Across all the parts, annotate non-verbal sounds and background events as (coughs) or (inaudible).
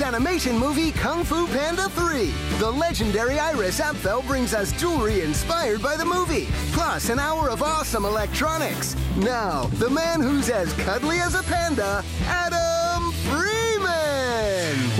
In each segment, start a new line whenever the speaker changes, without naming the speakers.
Animation movie Kung Fu Panda 3. The legendary Iris Apfel brings us jewelry inspired by the movie, plus an hour of awesome electronics. Now, the man who's as cuddly as a panda, Adam.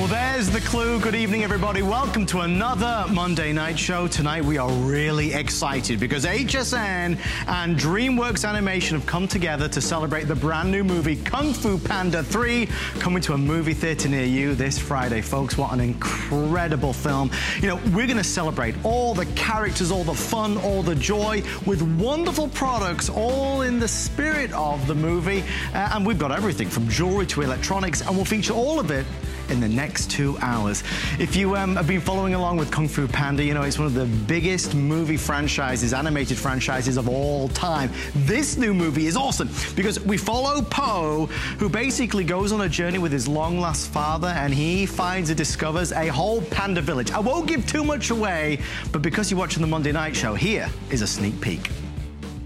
Well, there's the clue. Good evening, everybody. Welcome to another Monday night show. Tonight, we are really excited because HSN and DreamWorks Animation have come together to celebrate the brand new movie Kung Fu Panda 3 coming to a movie theater near you this Friday. Folks, what an incredible film. You know, we're going to celebrate all the characters, all the fun, all the joy with wonderful products, all in the spirit of the movie. Uh, and we've got everything from jewelry to electronics, and we'll feature all of it in the next two hours. If you um, have been following along with Kung Fu Panda, you know it's one of the biggest movie franchises, animated franchises of all time. This new movie is awesome because we follow Po, who basically goes on a journey with his long-lost father and he finds and discovers a whole panda village. I won't give too much away, but because you're watching the Monday Night Show, here is a sneak peek.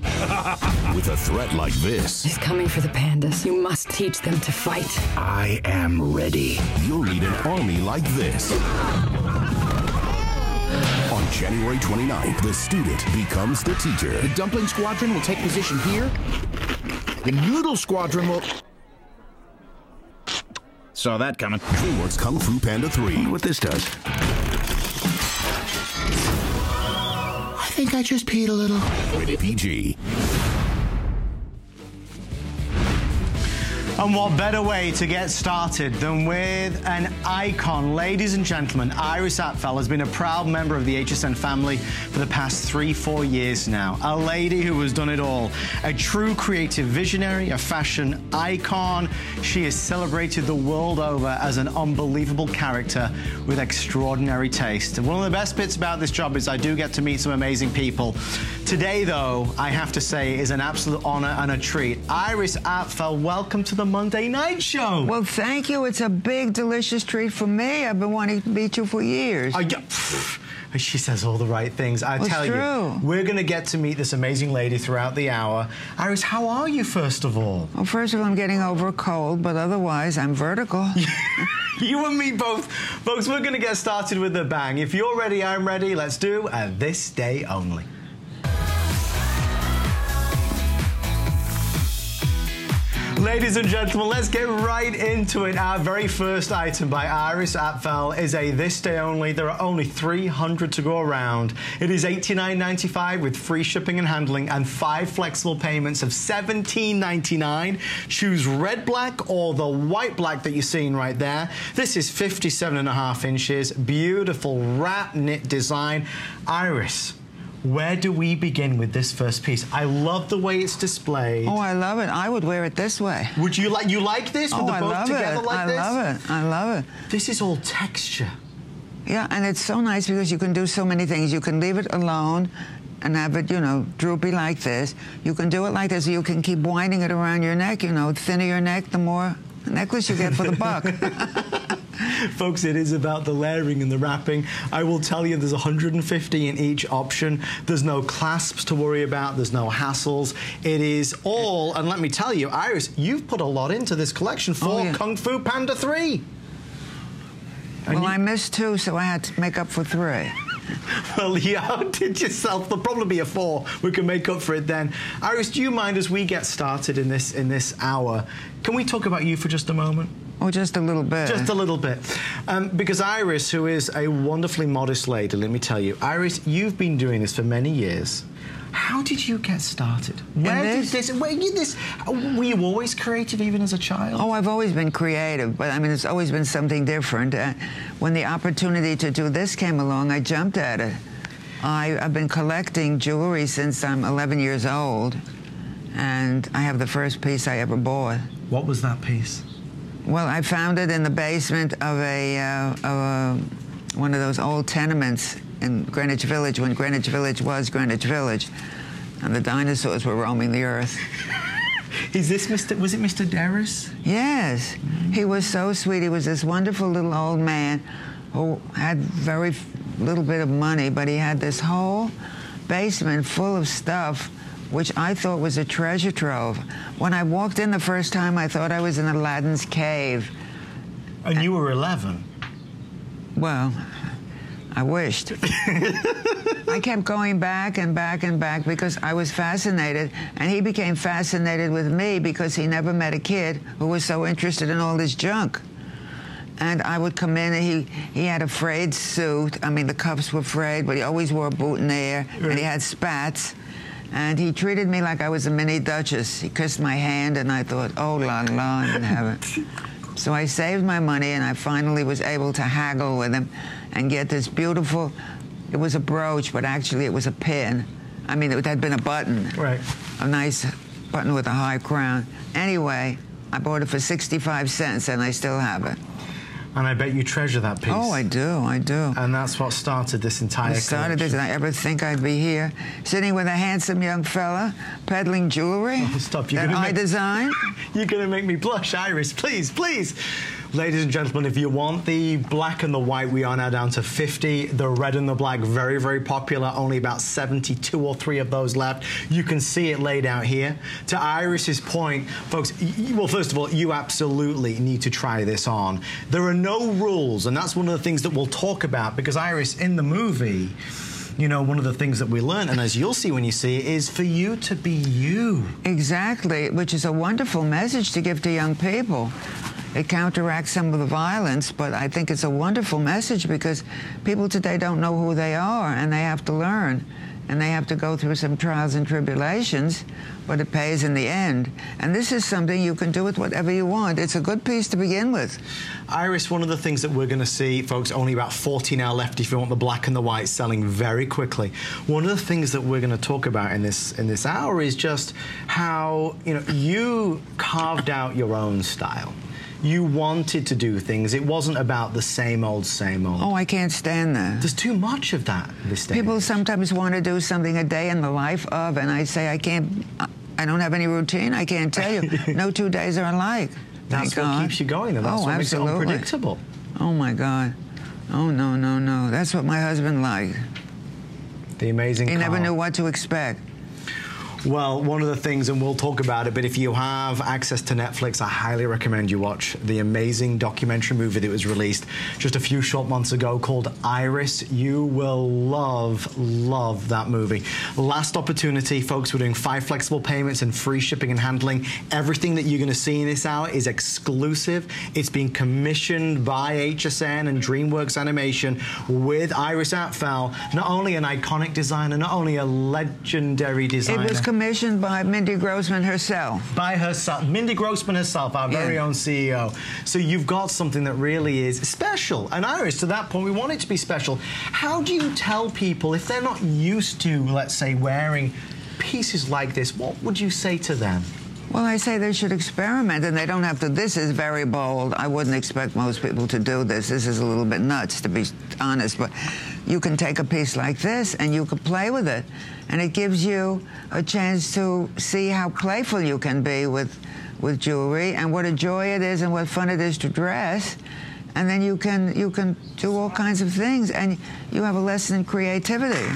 (laughs)
With a threat like this,
He's coming for the pandas. You must teach them to fight.
I am ready. You'll need an army like this. On January 29th, the student becomes the teacher.
The dumpling squadron will take position here. The noodle squadron will. Saw that coming.
DreamWorks Kung Fu Panda 3.
What this does. Think I just peed a little.
Rated PG.
And what better way to get started than with an icon? Ladies and gentlemen, Iris Apfel has been a proud member of the HSN family for the past three, four years now. A lady who has done it all. A true creative visionary, a fashion icon. She is celebrated the world over as an unbelievable character with extraordinary taste. And one of the best bits about this job is I do get to meet some amazing people. Today, though, I have to say is an absolute honor and a treat. Iris Apfel, welcome to the Monday Night Show.
Well, thank you. It's a big, delicious treat for me. I've been wanting to meet you for years.
I get- she says all the right things. I
Well,
tell you, we're going to get to meet this amazing lady throughout the hour. Iris, how are you, first of all?
well, first of all, I'm getting over a cold, but otherwise, I'm vertical. (laughs)
you and me both. Folks, we're going to get started with a bang. If you're ready, I'm ready. Let's do a This Day Only. Ladies and gentlemen, let's get right into it. Our very first item by Iris Apfel is a this day only. There are only 300 to go around. It is $89.95 with free shipping and handling and five flexible payments of $17.99. Choose red black or the white black that you're seeing right there. This is 57 and a half inches. Beautiful wrap knit design. Iris. Where do we begin with this first piece? I love the way it's displayed.
oh, I love it. I would wear it this way.
Would you like you like this with
oh,
the
I
both
love
together
it.
like
I
this?
love it. I love it.
This is all texture.
Yeah, and it's so nice because you can do so many things. You can leave it alone and have it, you know, droopy like this. You can do it like this. You can keep winding it around your neck. You know, the thinner your neck, the more necklace you get for the buck. (laughs)
Folks, it is about the layering and the wrapping. I will tell you there's 150 in each option. There's no clasps to worry about. There's no hassles. It is all, and let me tell you, Iris, you've put a lot into this collection for
Oh, yeah.
Kung Fu Panda 3.
well, I missed two, so I had to make up for three. (laughs)
Well, you (laughs) outdid yourself. There'll probably be a four. We can make up for it then. Iris, do you mind as we get started in this in this hour? Can we talk about you for just a moment?
Oh, just a little bit.
Just a little bit. Um, because Iris, who is a wonderfully modest lady, let me tell you, Iris, you've been doing this for many years. How did you get started? Where did
this?
this? Where you this? Were you always creative, even as a child?
Oh, I've always been creative, but I mean, it's always been something different. Uh, when the opportunity to do this came along, I jumped at it. I, I've been collecting jewelry since I'm 11 years old, and I have the first piece I ever bought.
What was that piece?
Well, I found it in the basement of a, uh, of a one of those old tenements in Greenwich Village when Greenwich Village was Greenwich Village, and the dinosaurs were roaming the earth. (laughs)
Is this Mr. Was it Mr. Darris?
Yes, he was so sweet. He was this wonderful little old man who had very little bit of money, but he had this whole basement full of stuff, which I thought was a treasure trove. When I walked in the first time, I thought I was in Aladdin's cave.
And you were 11.
Well, I wished. (laughs) I kept going back and back and back because I was fascinated, and he became fascinated with me because he never met a kid who was so interested in all this junk. And I would come in, and he, he had a frayed suit. I mean, the cuffs were frayed, but he always wore a boutonniere, and he had spats. And he treated me like I was a mini duchess. He kissed my hand, and I thought, oh, la la, in heaven. (laughs) So I saved my money, and I finally was able to haggle with him and get this beautiful, it was a brooch, but actually it was a pin. I mean, it had been a button.
Right.
A nice button with a high crown. Anyway, I bought it for 65 cents, and I still have it.
And I bet you treasure that piece.
Oh, I do, I do.
And that's what started this entire
I started this,
collection.
and I ever think I'd be here, sitting with a handsome young fella, peddling jewelry
Oh, stop, you're
that
gonna
I
make-
designed. (laughs)
You're going to make me blush, Iris. Please, please. Ladies and gentlemen, if you want the black and the white, we are now down to 50. The red and the black, very, very popular. Only about 72 or 3 of those left. You can see it laid out here. To Iris's point, folks, well, first of all, you absolutely need to try this on. There are no rules, and that's one of the things that we'll talk about because Iris, in the movie, you know, one of the things that we learn, and as you'll see when you see it, is for you to be you.
Exactly, which is a wonderful message to give to young people. It counteracts some of the violence, but I think it's a wonderful message because people today don't know who they are and they have to learn. And they have to go through some trials and tribulations, but it pays in the end. And this is something you can do with whatever you want. It's a good piece to begin with.
Iris, one of the things that we're going to see, folks, only about 40 now left if you want the black and the white selling very quickly. One of the things that we're going to talk about in this in this hour is just how, you know, you carved out your own style. You wanted to do things. It wasn't about the same old, same old.
Oh, I can't stand that.
There's too much of that this day.
People sometimes want to do something a day in the life of, and I say, I can't, I don't have any routine. I can't tell you. (laughs) no two days are alike.
That's
Thank
what
God.
keeps you going, and that's
oh,
what makes it
absolutely.
unpredictable.
Oh, my God. Oh, no, no, no. That's what my husband liked.
The amazing.
He never knew what to expect.
Well, one of the things, and we'll talk about it, but if you have access to Netflix, I highly recommend you watch the amazing documentary movie that was released just a few short months ago called Iris. You will love, love that movie. Last opportunity, folks. We're doing five flexible payments and free shipping and handling. Everything that you're going to see in this hour is exclusive. It's being commissioned by HSN and DreamWorks Animation with Iris Apfel, not only an iconic designer, not only a legendary designer
commissioned by Mindy Grossman herself.
by herself, Mindy Grossman herself, our very
Yeah.
own CEO. So you've got something that really is special. And Iris, to that point, we want it to be special. How do you tell people if they're not used to, let's say, wearing pieces like this? What would you say to them?
Well, I say they should experiment, and they don't have to. This is very bold. I wouldn't expect most people to do this. This is a little bit nuts, to be honest. But you can take a piece like this, and you can play with it, and it gives you a chance to see how playful you can be with with jewelry, and what a joy it is, and what fun it is to dress. And then you can you can do all kinds of things, and you have a lesson in creativity.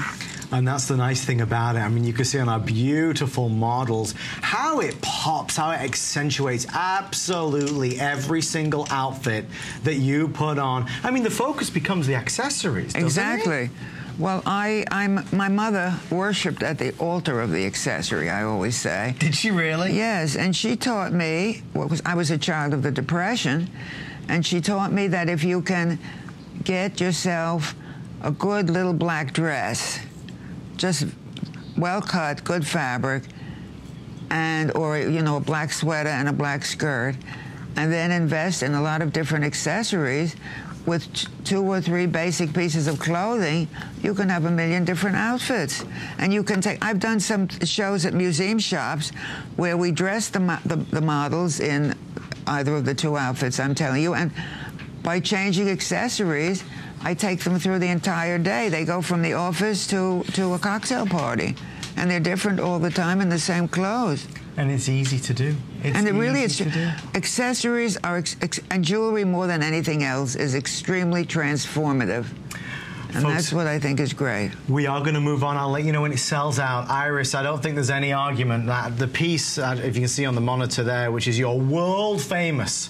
And that's the nice thing about it. I mean, you can see on our beautiful models how it pops, how it accentuates absolutely every single outfit that you put on. I mean, the focus becomes the accessories. doesn't it?
Exactly. Well, I, I'm my mother worshipped at the altar of the accessory. I always say.
Did she really?
Yes, and she taught me. What was I was a child of the Depression, and she taught me that if you can get yourself a good little black dress, just well cut, good fabric, and or you know a black sweater and a black skirt, and then invest in a lot of different accessories. With two or three basic pieces of clothing, you can have a million different outfits, and you can take. I've done some shows at museum shops where we dress the, the, the models in either of the two outfits. I'm telling you, and by changing accessories, I take them through the entire day. They go from the office to, to a cocktail party. And they're different all the time in the same clothes.
And it's easy to do. It's
and it really is. Accessories are, and jewelry more than anything else is extremely transformative. And
Folks-
that's what I think is great.
We are going to move on. I'll let you know when it sells out. Iris, I don't think there's any argument that the piece, uh, if you can see on the monitor there, which is your world famous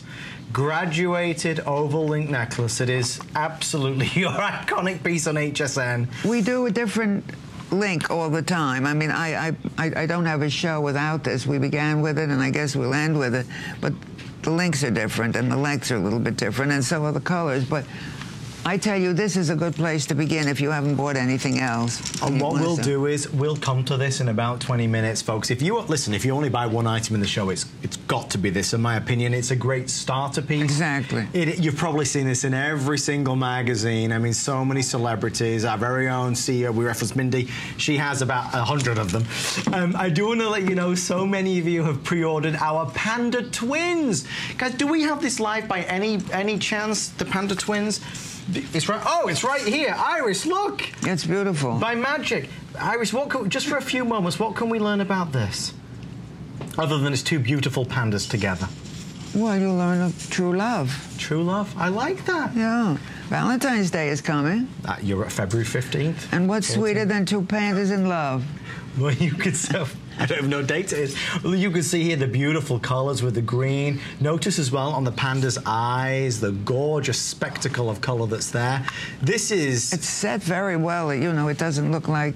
graduated oval link necklace. It is absolutely (laughs) your iconic piece on HSN.
We do a different link all the time. I mean, I, I, I, don't have a show without this. We began with it, and I guess we'll end with it. But the links are different, and the lengths are a little bit different, and so are the colors. But I tell you, this is a good place to begin if you haven't bought anything else.
And what we'll do is we'll come to this in about 20 minutes, folks. If you listen, if you only buy one item in the show, it's it's got to be this. In my opinion, it's a great starter piece.
Exactly.
It, you've probably seen this in every single magazine. I mean, so many celebrities. Our very own CEO, we referenced Mindy. She has about a hundred of them. Um, I do want to let you know, so many of you have pre-ordered our Panda Twins. Guys, do we have this live by any any chance? The Panda Twins. It's right. Oh, it's right here. Iris, look.
It's beautiful.
By magic. Iris, what can, just for a few moments, what can we learn about this? Other than it's two beautiful pandas together.
Well, you learn of true love.
True love. I like that.
Yeah. Valentine's Day is coming.
Uh, you're at February 15th.
And what's
14th.
sweeter than two pandas in love?
Well, you could (laughs) see. I don't have no date it is. Well, you can see here the beautiful colours with the green. Notice as well on the panda's eyes, the gorgeous spectacle of colour that's there. This is.
It's set very well. You know, it doesn't look like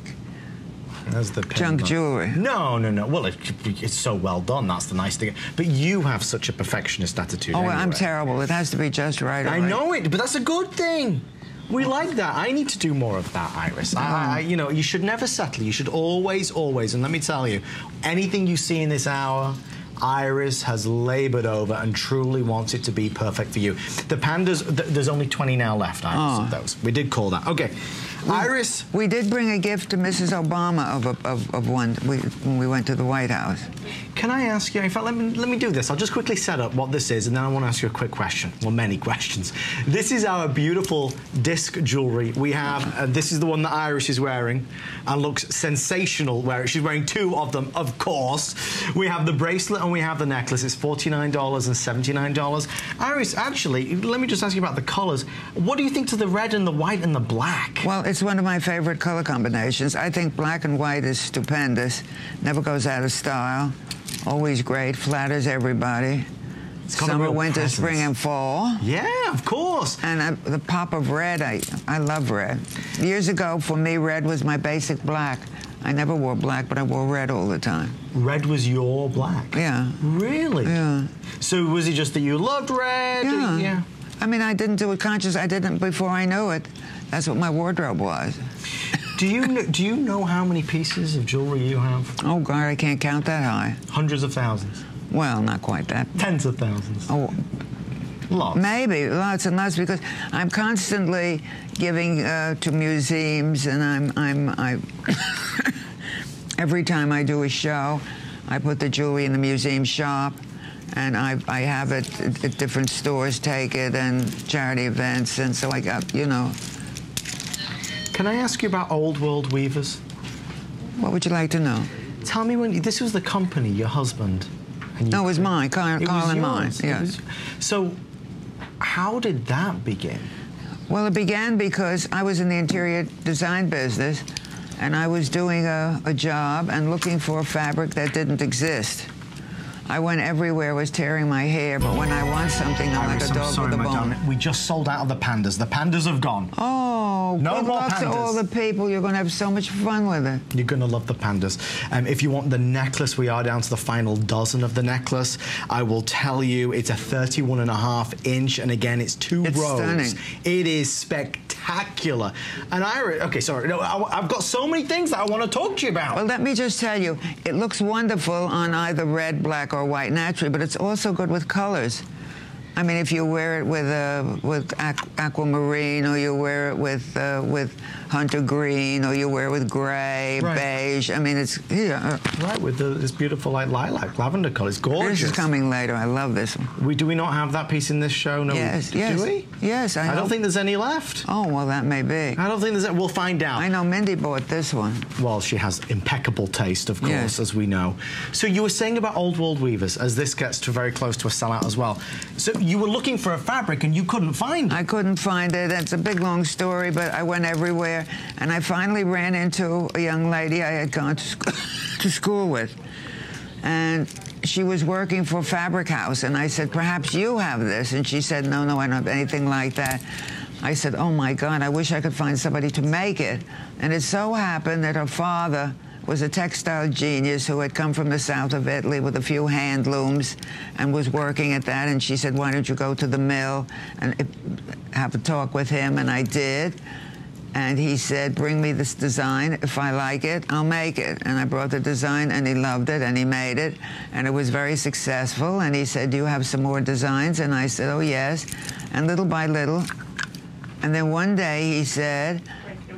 There's the
junk jewelry.
No, no, no. Well, it, it's so well done. That's the nice thing. But you have such a perfectionist attitude.
Oh, I'm terrible. It has to be just right.
I
away.
know it, but that's a good thing. We like that. I need to do more of that, Iris. I, ah. I, you know, you should never settle. You should always, always, and let me tell you, anything you see in this hour, Iris has laboured over and truly wants it to be perfect for you. The pandas, th- there's only 20 now left, Iris, of ah. those. We did call that. Okay. Iris,
We did bring a gift to Mrs. Obama of, a, of, of one we, when we went to the White House.
Can I ask you, in fact, let me, let me do this. I'll just quickly set up what this is, and then I want to ask you a quick question. Well, many (laughs) questions. This is our beautiful disc jewellery. We have, uh, this is the one that Iris is wearing, and looks sensational wearing. She's wearing two of them, of course. We have the bracelet and we have the necklace. It's $49 and $79. Iris, actually, let me just ask you about the colours. What do you think to the red and the white and the black?
Well, it's one of my favorite color combinations. I think black and white is stupendous. Never goes out of style. Always great. Flatters everybody. Summer, winter,
presence.
spring, and fall.
Yeah, of course.
And I, the pop of red, I, I love red. Years ago, for me, red was my basic black. I never wore black, but I wore red all the time.
Red was your black?
Yeah.
Really?
Yeah.
So was it just that you loved red?
Yeah. I mean, I didn't do it conscious. I did it before I knew it. That's what my wardrobe was.
Do you do you know how many pieces of jewelry you have?
Oh, God, I can't count that high.
Hundreds of thousands,
Well, not quite that.
tens of thousands,
Oh,
lots.
maybe lots and lots because I'm constantly giving uh, to museums, and I'm I'm I. (coughs) every time I do a show, I put the jewelry in the museum shop, and I I have it at, at different stores, take it, and charity events, and so I got you know.
Can I ask you about Old World Weavers?
What would you like to know?
Tell me when this was the company, your husband. and you
No, it was mine, Carl,
It
Carl
was
and mine. Yes.
was- So, how did that begin?
Well, it began because I was in the interior design business and I was doing a, a job and looking for a fabric that didn't exist. I went everywhere, was tearing my hair, but when I want something, I'm like
Iris,
a
I'm
dog
sorry,
with a bone.
darling. We just sold out of the pandas. The pandas have gone.
Oh,
No
good
more
luck to
pandas.
all the people. You're going to have so much fun with it.
You're going to love the pandas. Um, if you want the necklace, we are down to the final dozen of the necklace. I will tell you, it's a 31 and a half inch, and again, it's two
It's
rows.
stunning.
It is spectacular. And I, okay, sorry, no, I, I've got so many things that I want to talk to you about.
Well, let me just tell you, it looks wonderful on either red, black, or white naturally, but it's also good with colors. I mean, if you wear it with uh, with aqu- aquamarine, or you wear it with uh, with hunter green, or you wear it with gray,
Right.
beige. I mean, it's yeah. uh,
right, with the, this beautiful like lilac, lavender colour. It's gorgeous.
This is coming later. I love this one.
We, do we not have that piece in this show? No.
Yes,
do
yes,
we?
yes. I,
I don't think there's any left.
Oh well, that may be.
I don't think there's. We'll find out.
I know Mindy bought this one.
Well, she has impeccable taste, of course,
Yes.
as we know. So you were saying about Old World Weavers, as this gets to very close to a sellout as well. So you were looking for a fabric and you couldn't find it.
I couldn't find it. It's a big, long story, but I went everywhere, and I finally ran into a young lady I had gone to, sc- (laughs) to school with, and she was working for Fabric House, and I said, perhaps you have this. And she said, no, no, I don't have anything like that. I said, oh my God, I wish I could find somebody to make it. And it so happened that her father was a textile genius who had come from the south of Italy with a few hand looms and was working at that. And she said, why don't you go to the mill and eh, have a talk with him? And I did. And he said, bring me this design. If I like it, I'll make it. And I brought the design, and he loved it, and he made it. And it was very successful. And he said, do you have some more designs? And I said, oh, yes. And little by little. And then one day he said,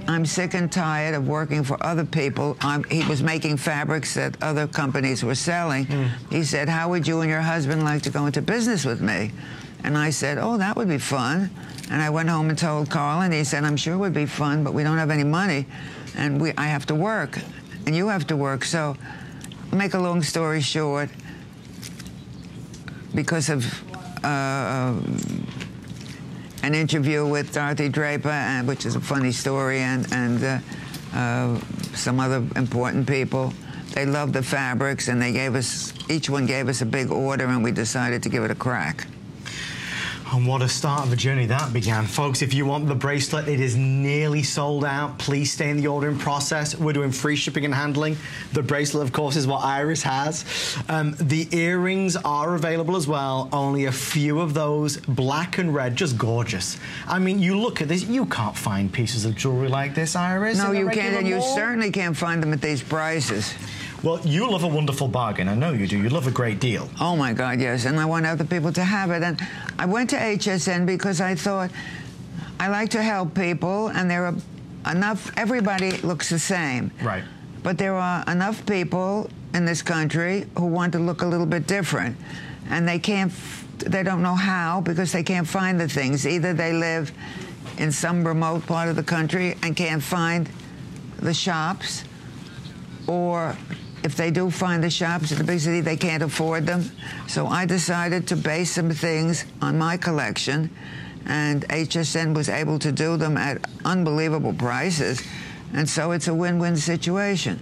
I'm sick and tired of working for other people. I'm, he was making fabrics that other companies were selling. Mm. He said, how would you and your husband like to go into business with me? And I said, oh, that would be fun. And I went home and told Carl, and he said, I'm sure it would be fun, but we don't have any money, and we, I have to work, and you have to work. So, make a long story short, because of uh, an interview with Dorothy Draper, and, which is a funny story, and, and uh, uh, some other important people. They loved the fabrics, and they gave us, each one gave us a big order, and we decided to give it a crack.
And what a start of a journey that began. Folks, if you want the bracelet, it is nearly sold out. Please stay in the ordering process. We're doing free shipping and handling. The bracelet, of course, is what Iris has. Um, the earrings are available as well. Only a few of those, black and red, just gorgeous. I mean, you look at this, you can't find pieces of jewelry like this, Iris.
No, you can't, and you certainly can't find them at these prices.
Well, you love a wonderful bargain. I know you do. You love a great deal.
Oh, my God, yes. And I want other people to have it. And I went to HSN because I thought I like to help people, and there are enough, everybody looks the same.
Right.
But there are enough people in this country who want to look a little bit different. And they can't, they don't know how because they can't find the things. Either they live in some remote part of the country and can't find the shops, or if they do find the shops in the big city, they can't afford them. So I decided to base some things on my collection, and HSN was able to do them at unbelievable prices. And so it's a win win situation.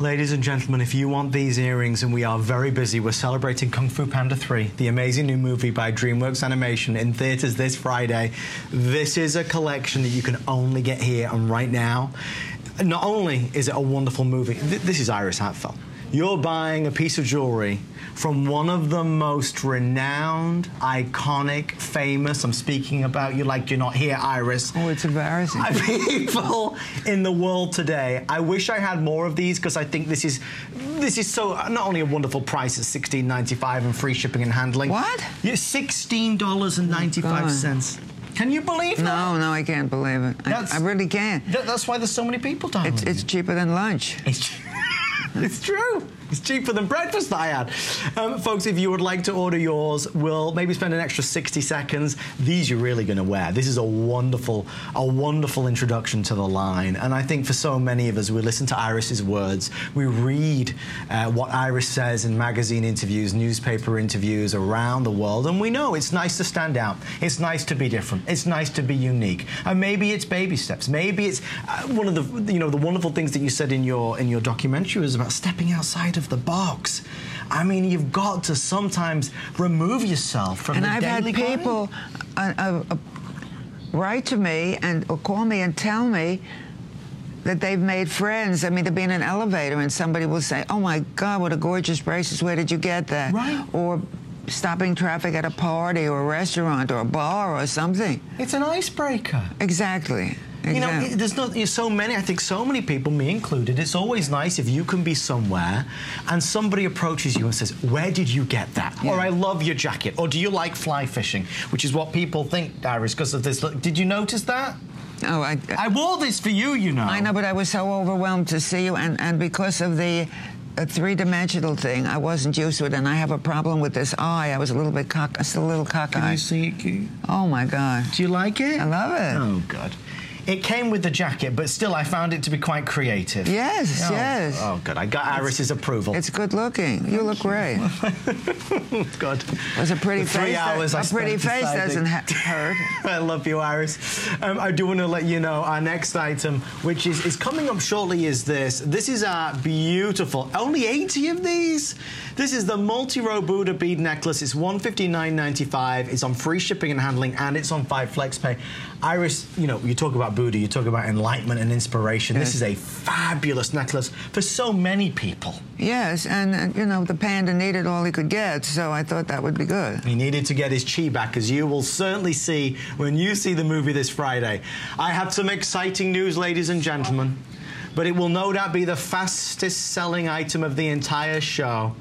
Ladies and gentlemen, if you want these earrings, and we are very busy, we're celebrating Kung Fu Panda 3, the amazing new movie by DreamWorks Animation in theaters this Friday. This is a collection that you can only get here and right now not only is it a wonderful movie, th this is Iris Apfel. You're buying a piece of jewelry from one of the most renowned, iconic, famous, I'm speaking about you like you're not here, Iris.
Oh, it's embarrassing. (laughs)
People in the world today. I wish I had more of these because I think this is this is so not only a wonderful price at $16.95 and free shipping and handling.
What?
Yeah, $16.95. Oh, can you believe that?
No, no, I can't believe it. I, I, really can't.
that's why there's so many people dying.
It's, it's cheaper than lunch.
It's, (laughs) it's true. It's cheaper than breakfast that I had. Um, folks, if you would like to order yours, we'll maybe spend an extra 60 seconds. These you're really going to wear. This is a wonderful, a wonderful introduction to the line. And I think for so many of us, we listen to Iris's words. We read uh, what Iris says in magazine interviews, newspaper interviews around the world. And we know it's nice to stand out. It's nice to be different. It's nice to be unique. And maybe it's baby steps. Maybe it's uh, one of the, you know, the wonderful things that you said in your, in your documentary was about stepping outside of of the box. I mean, you've got to sometimes remove yourself from
and
the
I've
daily
had people uh, uh, uh, write to me and or call me and tell me that they've made friends. I mean, they'll be in an elevator and somebody will say, "Oh my God, what a gorgeous bracelet! Where did you get that?"
Right.
Or stopping traffic at a party or a restaurant or a bar or something.
It's an icebreaker.
Exactly.
You know, there's not there's so many. I think so many people, me included. It's always nice if you can be somewhere and somebody approaches you and says, "Where did you get that?" Yeah. Or "I love your jacket." Or "Do you like fly fishing?" Which is what people think, Iris, because of this. Look. Did you notice that?
Oh, I,
I wore this for you, you know.
I know, but I was so overwhelmed to see you, and, and because of the a three-dimensional thing. I wasn't used to it, and I have a problem with this eye. I was a little bit cock, still a little cockeyed.
Can you see it?
Oh my God!
Do you like it?
I love it.
Oh God! It came with the jacket, but still, I found it to be quite creative.
Yes,
Oh,
yes.
Oh, good. I got Iris's approval.
It's good looking. You look great. (laughs)
good.
It was a pretty
three
face. that-
hours I
a pretty face
deciding-
doesn't (laughs) hurt.
I love you, Iris. Um, I do want to let you know our next item, which is, is coming up shortly, is this. This is our beautiful, only 80 of these. This is the multi-row Buddha bead necklace. It's $159.95. It's on free shipping and handling, and it's on 5 flex pay. Iris, you know, you talk about Buddha, you talk about enlightenment and inspiration. This is a fabulous necklace for so many people.
Yes, and, uh, you know, the panda needed all he could get, so I thought that would be good.
He needed to get his chi back, as you will certainly see when you see the movie this Friday. I have some exciting news, ladies and gentlemen, but it will no doubt be the fastest selling item of the entire show.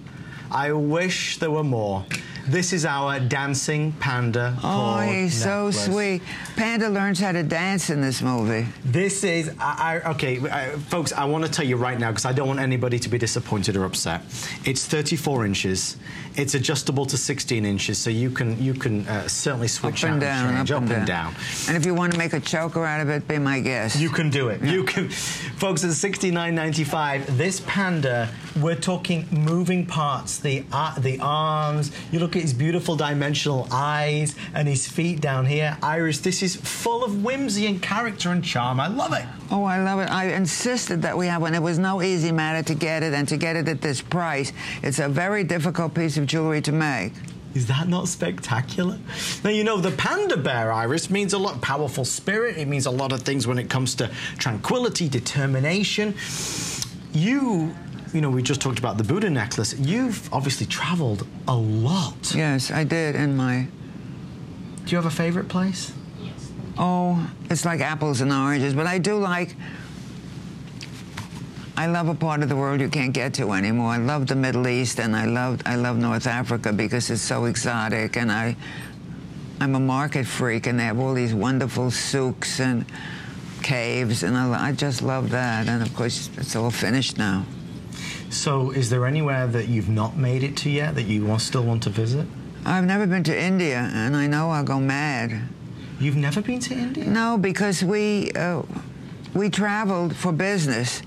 I wish there were more. This is our dancing panda.
Oh, he's so
necklace.
sweet. Panda learns how to dance in this movie.
This is, I, I, okay, I, folks, I want to tell you right now because I don't want anybody to be disappointed or upset. It's 34 inches. It's adjustable to 16 inches, so you can you can uh, certainly switch
Up and
out
down,
change,
up and down.
down.
And if you want to make a choker out of it, be my guest.
You can do it. You can, folks. At 69.95, this panda, we're talking moving parts, the uh, the arms. You look at his beautiful dimensional eyes and his feet down here. Iris, this is full of whimsy and character and charm. I love it.
Oh, I love it. I insisted that we have one. It was no easy matter to get it, and to get it at this price, it's a very difficult piece of jewelry to make.
Is that not spectacular? Now, you know, the panda bear iris means a lot powerful spirit. It means a lot of things when it comes to tranquility, determination. You, you know, we just talked about the Buddha necklace. You've obviously traveled a lot.
Yes, I did in my.
Do you have a favorite place?
Oh, it's like apples and oranges, but I do like. I love a part of the world you can't get to anymore. I love the Middle East, and I love I love North Africa because it's so exotic, and I. I'm a market freak, and they have all these wonderful souks and caves, and I, I just love that. And of course, it's all finished now.
So, is there anywhere that you've not made it to yet that you want, still want to visit?
I've never been to India, and I know I'll go mad.
You've never been to India?
No, because we uh, we traveled for business,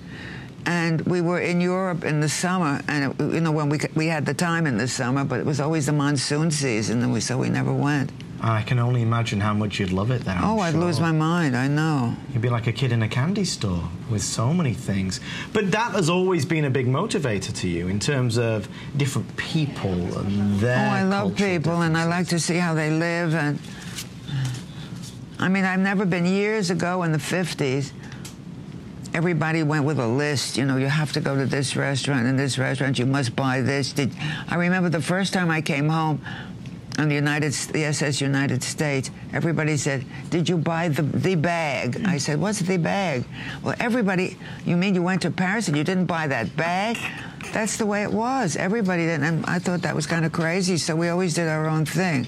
and we were in Europe in the summer, and it, you know when we we had the time in the summer, but it was always the monsoon season, and we so we never went.
I can only imagine how much you'd love it there. Oh, I'm
oh, I'd lose my mind. I know.
You'd be like a kid in a candy store with so many things. But that has always been a big motivator to you in terms of different people and their.
Oh, I love people, and I like to see how they live. And I mean, I've never been years ago in the '50s. Everybody went with a list. You know, you have to go to this restaurant and this restaurant. You must buy this. Did I remember the first time I came home? On the United, the SS United States, everybody said, "Did you buy the the bag?" I said, "What's the bag?" Well, everybody, you mean you went to Paris and you didn't buy that bag? That's the way it was. Everybody did, and I thought that was kind of crazy. So we always did our own thing.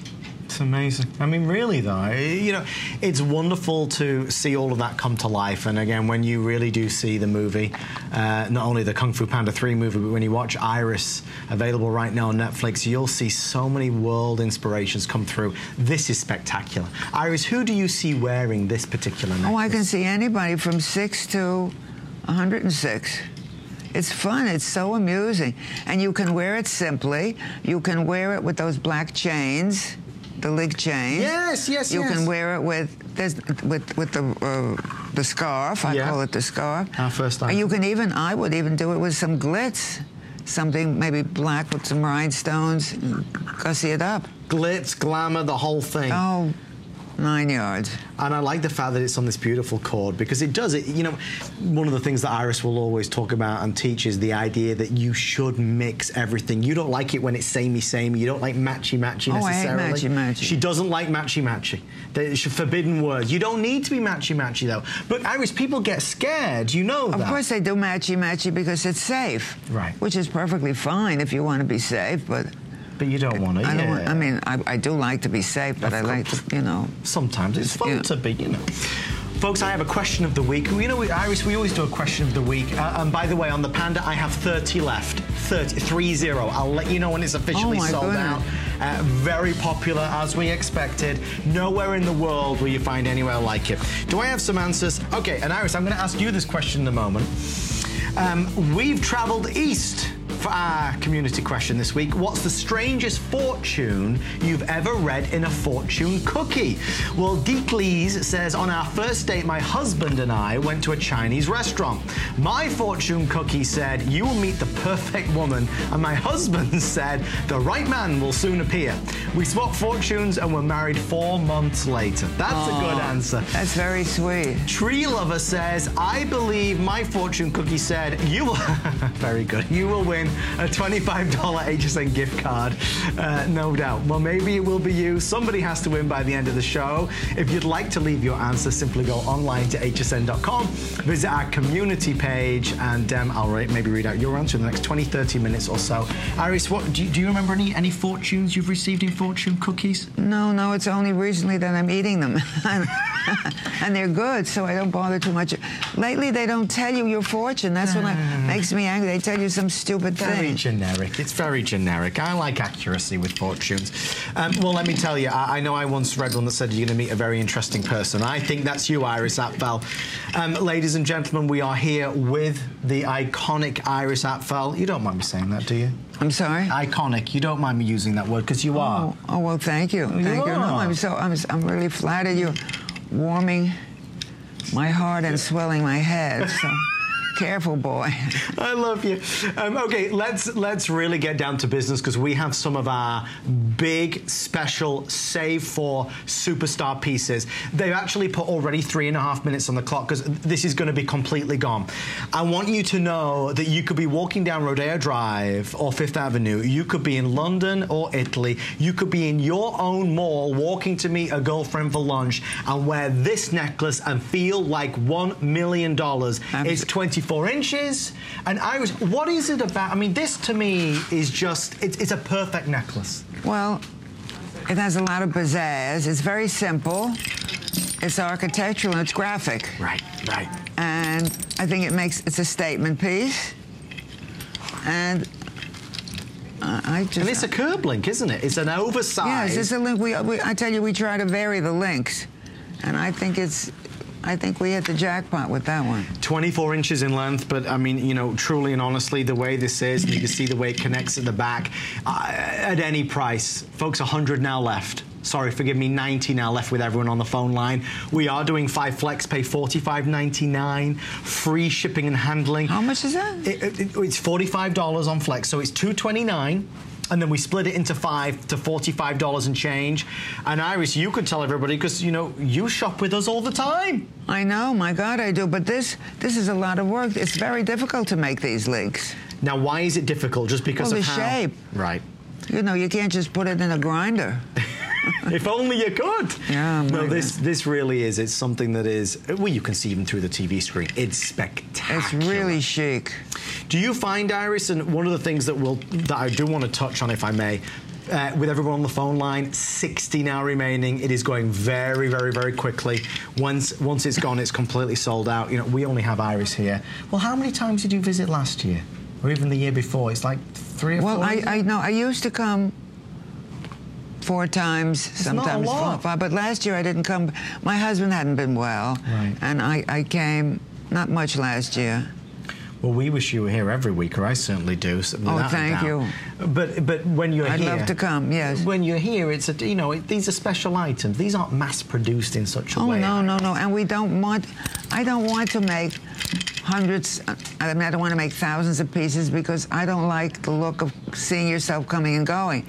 It's amazing. I mean, really, though, you know, it's wonderful to see all of that come to life. And again, when you really do see the movie, uh, not only the Kung Fu Panda 3 movie, but when you watch Iris, available right now on Netflix, you'll see so many world inspirations come through. This is spectacular. Iris, who do you see wearing this particular necklace?
Oh, I can see anybody from six to 106. It's fun. It's so amusing, and you can wear it simply. You can wear it with those black chains, the lig chain.
Yes, yes,
You
yes.
can wear it with there's, with with the uh, the scarf. I
Yeah.
call it the scarf.
Our first
And you can even I would even do it with some glitz, something maybe black with some rhinestones. Gussy it up.
Glitz, glamour, the whole thing.
Oh, nine yards.
And I like the fact that it's on this beautiful cord because it does it. You know, one of the things that Iris will always talk about and teach is the idea that you should mix everything. You don't like it when it's samey samey. You don't like matchy matchy
Oh, I hate
necessarily.
matchy-matchy.
She doesn't like matchy matchy. It's a forbidden word. You don't need to be matchy matchy though. But Iris, people get scared. You know
Of
that.
course they do matchy matchy because it's safe.
Right.
Which is perfectly fine if you want to be safe, but
But you don't want to.
I
yeah.
don't. Want, I mean, I, I do like to be safe, but
Of
I like to, you know.
Sometimes it's fun to be, you know. Folks, I have a question of the week. You know, we, Iris, we always do a question of the week. Uh, and by the way, on the Panda, I have 30 left. 30, 3 0. I'll let you know when it's officially
Oh,
sold
goodness.
out. Uh, very popular, as we expected. Nowhere in the world will you find anywhere like it. Do I have some answers? Okay, and Iris, I'm going to ask you this question in a moment. Um, we've traveled east for our community question this week. What's the strangest fortune you've ever read in a fortune cookie? Well, Geeklees says, on our first date, my husband and I went to a Chinese restaurant. My fortune cookie said, you will meet the perfect woman. And my husband (laughs) said, the right man will soon appear. We swapped fortunes and were married four months later. That's a good answer.
That's very sweet.
Tree Lover says, I believe my fortune cookie said, you will, (laughs) very good, you will win (laughs) a $25 HSN gift card, uh, no doubt. Well, maybe it will be you. Somebody has to win by the end of the show. If you'd like to leave your answer, simply go online to hsn.com, visit our community page, and um, I'll maybe read out your answer in the next 20, 30 minutes or so. Iris, what do you, do you remember any, any fortunes you've received in fortune cookies?
No, no, it's only recently that I'm eating them. (laughs) (laughs) and they're good, so I don't bother too much. Lately, they don't tell you your fortune. That's what makes me angry. They tell you some stupid
Very
thing.
generic. It's very generic. I like accuracy with fortunes. Um, well, let me tell you, I, I know I once read one that said you're going to meet a very interesting person. I think that's you, Iris Apfel. Um, ladies and gentlemen, we are here with the iconic Iris Apfel. You don't mind me saying that, do you?
I'm sorry.
Iconic. You don't mind me using that word because you are.
Oh, oh, well, thank you. Thank you. No. I'm so I'm, I'm really flattered. You're warming my heart and swelling my head. So careful, boy. (laughs)
I love you. Um, okay, let's let's really get down to business because we have some of our big special save for superstar pieces. They've actually put already three and a half minutes on the clock because this is going to be completely gone. I want you to know that you could be walking down Rodeo Drive or Fifth Avenue. You could be in London or Italy. You could be in your own mall walking to meet a girlfriend for lunch and wear this necklace and feel like one million dollars. It's 24 inches. And I was, what is it about? I mean, this to me is just, it's, it's a perfect necklace.
Well, it has a lot of pizzazz. It's very simple. It's architectural and it's graphic.
Right, right.
And I think it makes it's a statement piece. And I I just
And it's a curb link, isn't it? It's an oversized.
yes, it's a link. We, we I tell you, we try to vary the links, and I think it's. I think we hit the jackpot with that one.
24 inches in length, but I mean, you know, truly and honestly, the way this is, and you can see the way it connects at the back, uh, at any price, folks, 100 now left. Sorry, forgive me, 90 now left with everyone on the phone line. We are doing five flex pay, 45.99, free shipping and handling.
How much is that?
It, it, it's $45 on flex, so it's 229 and then we split it into five to $45 and change. And Iris, you could tell everybody because, you know, you shop with us all the time.
I know, my God, I do. But this this is a lot of work. It's very difficult to make these links.
Now, why is it difficult? Just because
Well,
of
the
how...
shape.
Right.
You know, you can't just put it in a grinder. (laughs)
if only you could.
Yeah,
No, this this really is. It's something that is. Well, you can see even through the TV screen. It's spectacular.
It's really chic.
Do you find, Iris, and one of the things that will that I do want to touch on, if I may. Uh, with everyone on the phone line, 60 now remaining. It is going very, very, very quickly. Once once it's gone, it's completely sold out. You know, we only have Iris here. Well, how many times did you visit last year, or even the year before? It's like three
Well. I. I know I used to come four times,
a
sometimes four, five. But last year I didn't come. My husband hadn't been well,
Right.
and I, I came not much last year.
Well, we wish you were here every week, or I certainly do. so
Oh, thank you.
But but when you're
I'd
here,
love to come, yes.
When you're here, it's a you know it, these are special items. These aren't mass produced in such a
Oh
way.
Oh no, no, no! And we don't want. I don't want to make hundreds. I mean, I don't want to make thousands of pieces because I don't like the look of seeing yourself coming and going.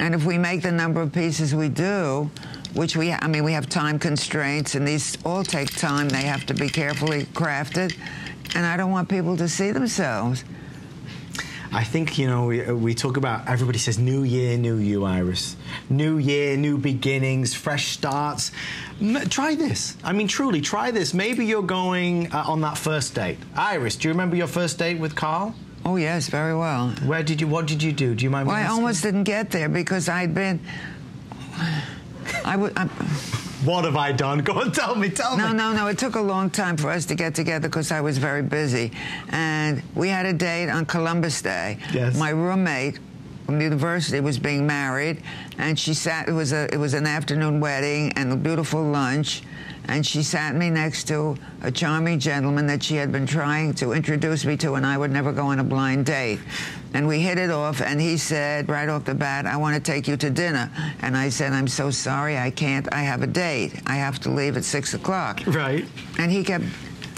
And if we make the number of pieces we do, which we, I mean, we have time constraints, and these all take time. They have to be carefully crafted, and I don't want people to see themselves.
I think you know we, we talk about everybody says new year, new you, Iris. New year, new beginnings, fresh starts. M- try this. I mean, truly, try this. Maybe you're going uh, on that first date. Iris, do you remember your first date with Carl?
Oh yes, very well.
Where did you? What did you do? Do you mind?
Well, I almost didn't get there because I'd been. (sighs) I would. I,
What have I done? (laughs) Go on, tell me. Tell
No,
me.
no, no. No. It took a long time for us to get together because I was very busy. And we had a date on Columbus Day.
Yes.
My roommate from the university was being married, and she sat. It was a it was an afternoon wedding and a beautiful lunch, and she sat me next to a charming gentleman that she had been trying to introduce me to, and I would never go on a blind date. And we hit it off, and he said right off the bat, I want to take you to dinner. And I said, I'm so sorry, I can't. I have a date. I have to leave at six o'clock.
Right.
And he kept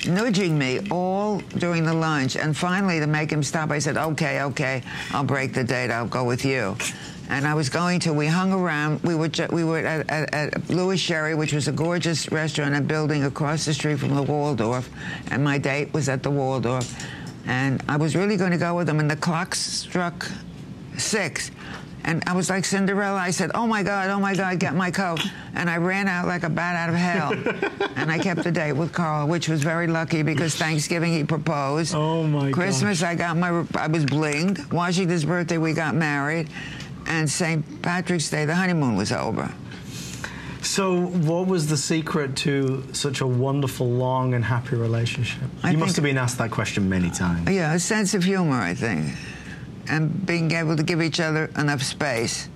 nudging me all during the lunch. And finally, to make him stop, I said, okay, okay, I'll break the date. I'll go with you. And I was going to, we hung around, we were, we were at, at, at Louis Sherry, which was a gorgeous restaurant and building across the street from the Waldorf. And my date was at the Waldorf. And I was really going to go with him, and the clock struck six. And I was like Cinderella. I said, Oh my God, oh my God, get my coat. And I ran out like a bat out of hell. (laughs) and I kept the date with Carl, which was very lucky because Thanksgiving he proposed.
Oh, my
Christmas I got my, I was blinged. Washington's birthday we got married. And St. Patrick's Day, the honeymoon was over.
So, what was the secret to such a wonderful, long, and happy relationship?
I
you must have been asked that question many times.
Yeah, a sense of humor, I think. And being able to give each other enough space.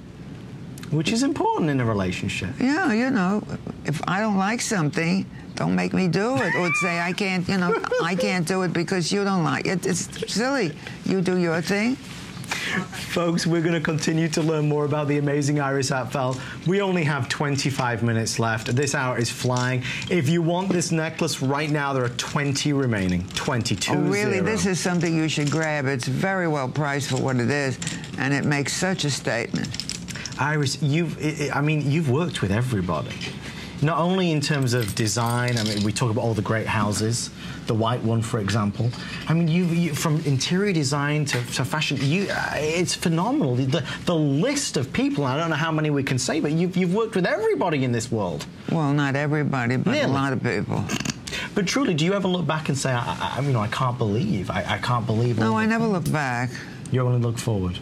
Which is important in a relationship.
Yeah, you know, if I don't like something, don't make me do it. Or say I can't, you know, I can't do it because you don't like it. It's silly. You do your thing.
Folks, we're going to continue to learn more about the amazing Iris Apfel. We only have 25 minutes left. This hour is flying. If you want this necklace right now, there are 20 remaining. 22.
Oh, really?
zero.
This is something you should grab. It's very well priced for what it is, and it makes such a statement.
Iris, you've, I- mean, you've worked with everybody. Not only in terms of design, I mean, we talk about all the great houses, the white one, for example. I mean, you, you from interior design to, to fashion, you, uh, it's phenomenal. The, the list of people, I don't know how many we can say, but you've, you've worked with everybody in this world.
Well, not everybody, but
Really?
a lot of people.
But truly, do you ever look back and say, I, I, you know, I can't believe, I, I can't believe.
No, I never look back.
You only look forward.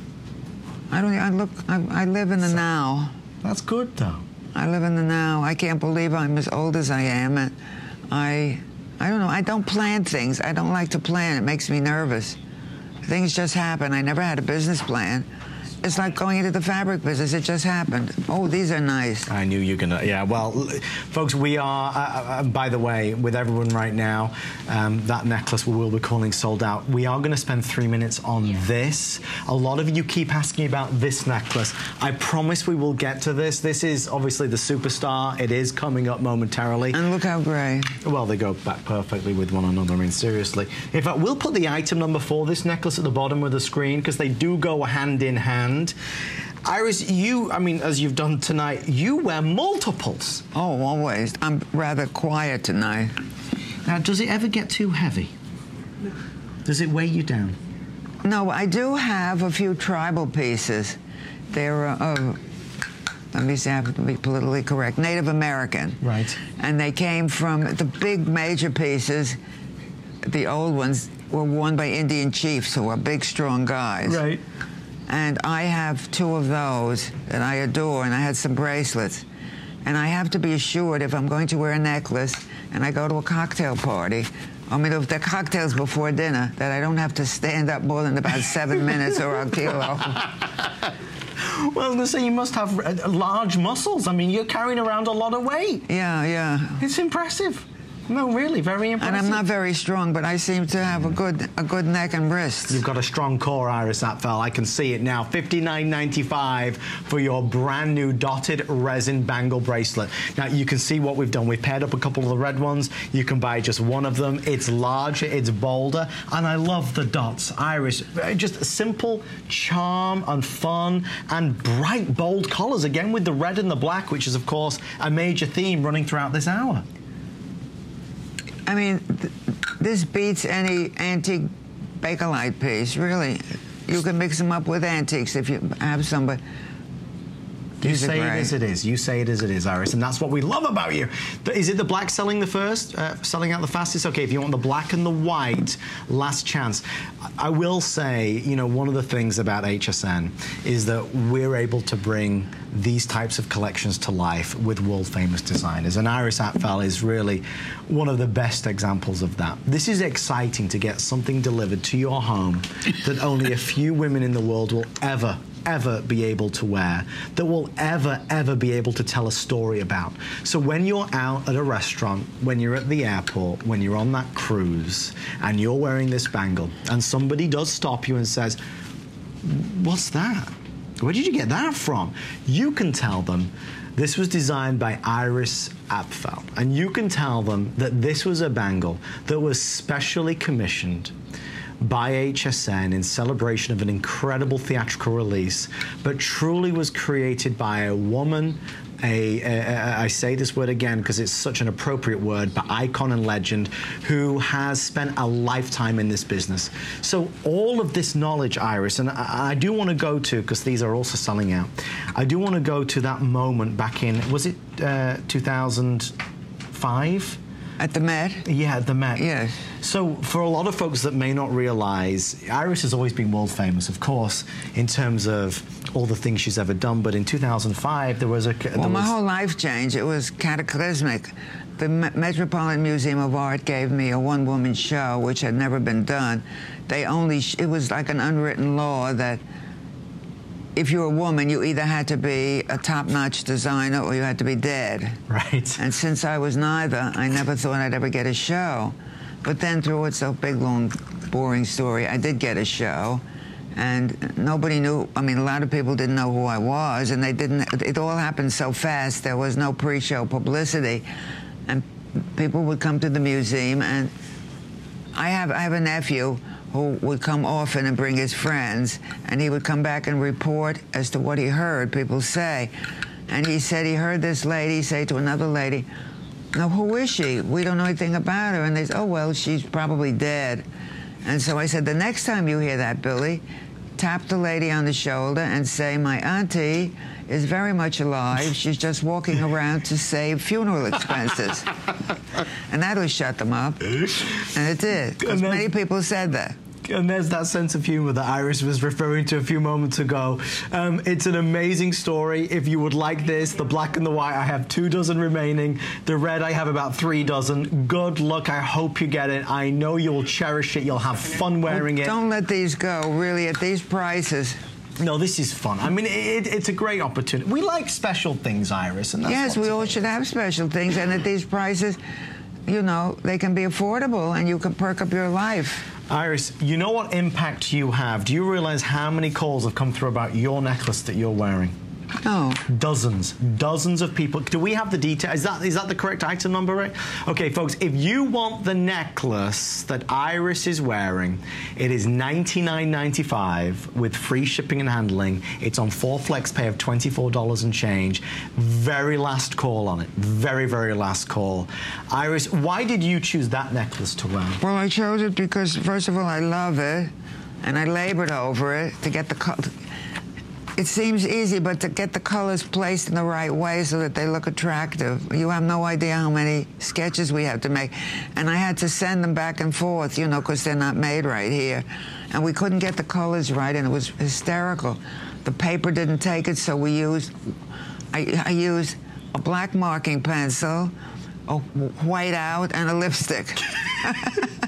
I don't. I look. I, I live in the now.
That's good, though.
I live in the now. I can't believe I'm as old as I am, and I. I don't know. I don't plan things. I don't like to plan. It makes me nervous. Things just happen. I never had a business plan. It's like going into the fabric business. It just happened. Oh, these are nice.
I knew you were gonna. Yeah, well, folks, we are. Uh, uh, by the way, with everyone right now, um, that necklace we will be calling sold out. We are going to spend three minutes on this. A lot of you keep asking about this necklace. I promise we will get to this. This is obviously the superstar. It is coming up momentarily.
And look how gray.
Well, they go back perfectly with one another. I mean, seriously. In fact, we'll put the item number for this necklace at the bottom of the screen because they do go hand in hand. Iris, you, I mean, as you've done tonight, you wear multiples.
Oh, always. I'm rather quiet tonight.
Now, does it ever get too heavy? No. Does it weigh you down?
No, I do have a few tribal pieces. They're, uh, uh, let me see, I have to be politically correct, Native American.
Right.
And they came from the big major pieces, the old ones were worn by Indian chiefs who are big, strong guys. And I have two of those that I adore, and I had some bracelets. And I have to be assured if I'm going to wear a necklace and I go to a cocktail party, I mean, if the cocktails before dinner, that I don't have to stand up more than about seven (laughs) minutes or I'll keel over.
Well, I was going to say, you must have uh, large muscles. I mean, you're carrying around a lot of weight.
Yeah, yeah.
It's impressive. No, really, very impressive.
And I'm not very strong, but I seem to have a good a good neck and wrists.
You've got a strong core, Iris Apfel. I can see it now. $59.95 for your brand new dotted resin bangle bracelet. Now, you can see what we've done. We've paired up a couple of the red ones. You can buy just one of them. It's larger, it's bolder, and I love the dots. Iris, just simple charm and fun and bright, bold colors. Again, with the red and the black, which is, of course, a major theme running throughout this hour.
I mean, th- this beats any antique Bakelite piece, really. You can mix them up with antiques if you have some, these are
say it as it is. You say it as it is, Iris, and that's what we love about you. Is it the black selling the first, uh, selling out the fastest? Okay, if you want the black and the white, last chance. I I will say, you know, one of the things about HSN is that we're able to bring these types of collections to life with world famous designers, and Iris Apfel is really one of the best examples of that. This is exciting to get something delivered to your home that only a few women in the world will ever ever be able to wear, that we'll ever, ever be able to tell a story about. So when you're out at a restaurant, when you're at the airport, when you're on that cruise, and you're wearing this bangle, and somebody does stop you and says, What's that? Where did you get that from? You can tell them this was designed by Iris Apfel, and you can tell them that this was a bangle that was specially commissioned by HSN in celebration of an incredible theatrical release, but truly was created by a woman a, a, a I say this word again because it's such an appropriate word, but icon and legend who has spent a lifetime in this business. So all of this knowledge, Iris, and I, I do want to go to because these are also selling out. I do want to go to that moment back in was it uh, 2005?
At the Met?
Yeah, at the Met.
Yes.
So, for a lot of folks that may not realize, Iris has always been world famous, of course, in terms of all the things she's ever done. But in 2005, there was a. There
well, my
was,
whole life changed. It was cataclysmic. The Metropolitan Museum of Art gave me a one woman show, which had never been done. They only, it was like an unwritten law that if you're a woman, you either had to be a top-notch designer or you had to be dead.
Right.
And since I was neither, I never thought I'd ever get a show. But then through it's a big, long, boring story, I did get a show. And nobody knew, I mean, a lot of people didn't know who I was, and they didn't, it all happened so fast, there was no pre-show publicity. And people would come to the museum, and I have, I have a nephew who would come often and bring his friends, and he would come back and report as to what he heard people say. And he said he heard this lady say to another lady, now, who is she? We don't know anything about her. And they said, oh, well, she's probably dead. And so I said, the next time you hear that, Billy, tap the lady on the shoulder and say, my auntie is very much alive. She's just walking (laughs) around to save funeral expenses. (laughs) and that'll shut them up. And it did. Because many people said that
and there's that sense of humor that Iris was referring to a few moments ago. Um, it's an amazing story. If you would like this, the black and the white, I have two dozen remaining. The red, I have about three dozen. Good luck. I hope you get it. I know you'll cherish it. You'll have fun wearing
well,
it.
Don't let these go, really, at these prices.
No, this is fun. I mean, it, it's a great opportunity. We like special things, Iris. And
yes, we all should have special things. And at these prices, you know, they can be affordable and you can perk up your life.
Iris, you know what impact you have. Do you realize how many calls have come through about your necklace that you're wearing?
No.
Dozens, dozens of people. Do we have the detail? Is that is that the correct item number, right? Okay, folks, if you want the necklace that Iris is wearing, it is $99.95 with free shipping and handling. It's on four flex pay of $24 and change. Very last call on it. Very, very last call. Iris, why did you choose that necklace to wear?
Well, I chose it because, first of all, I love it and I labored over it to get the it seems easy, but to get the colors placed in the right way so that they look attractive, you have no idea how many sketches we have to make. And I had to send them back and forth, you know, because they're not made right here. And we couldn't get the colors right, and it was hysterical. The paper didn't take it, so we used, I, I used a black marking pencil, a white out, and a lipstick. (laughs)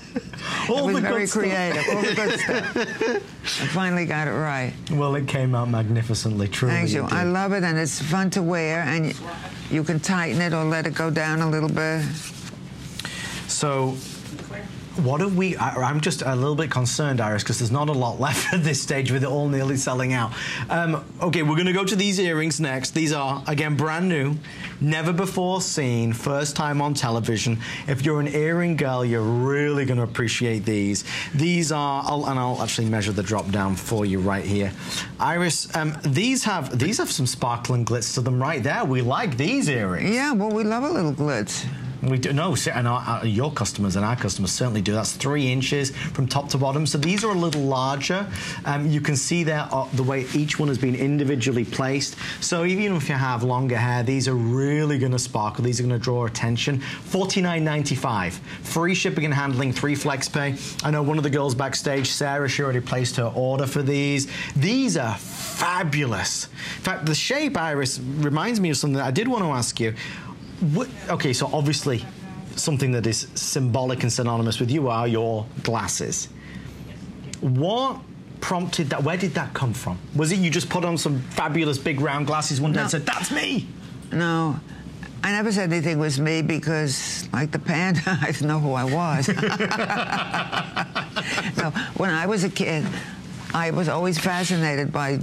(laughs)
All
it was very creative. All the good (laughs) stuff. I finally got it right.
Well, it came out magnificently, truly.
Thank you. I love it, and it's fun to wear, and you can tighten it or let it go down a little bit.
So what have we? I, am just a little bit concerned, Iris, because there's not a lot left (laughs) at this stage with it all nearly selling out. Um, okay, we're going to go to these earrings next. These are, again, brand new, never before seen, first time on television. If you're an earring girl, you're really going to appreciate these. These are, I'll, and I'll actually measure the drop down for you right here. Iris, um, these have these have some sparkling glitz to them right there. We like these earrings.
Yeah, well, we love a little glitz.
We do no, and our, our, your customers and our customers certainly do. That's three inches from top to bottom. So these are a little larger. Um, you can see there uh, the way each one has been individually placed. So even if you have longer hair, these are really going to sparkle. These are going to draw attention. $49.95. Free shipping and handling, three flex pay. I know one of the girls backstage, Sarah, she already placed her order for these. These are fabulous. In fact, the shape, Iris, reminds me of something I did want to ask you. Okay, so obviously something that is symbolic and synonymous with you are your glasses. What prompted that? Where did that come from? Was it you just put on some fabulous big round glasses one day and said, "That's me"?
No, I never said anything was me because, like the panda, (laughs) I didn't know who I was. (laughs) no, when I was a kid, I was always fascinated by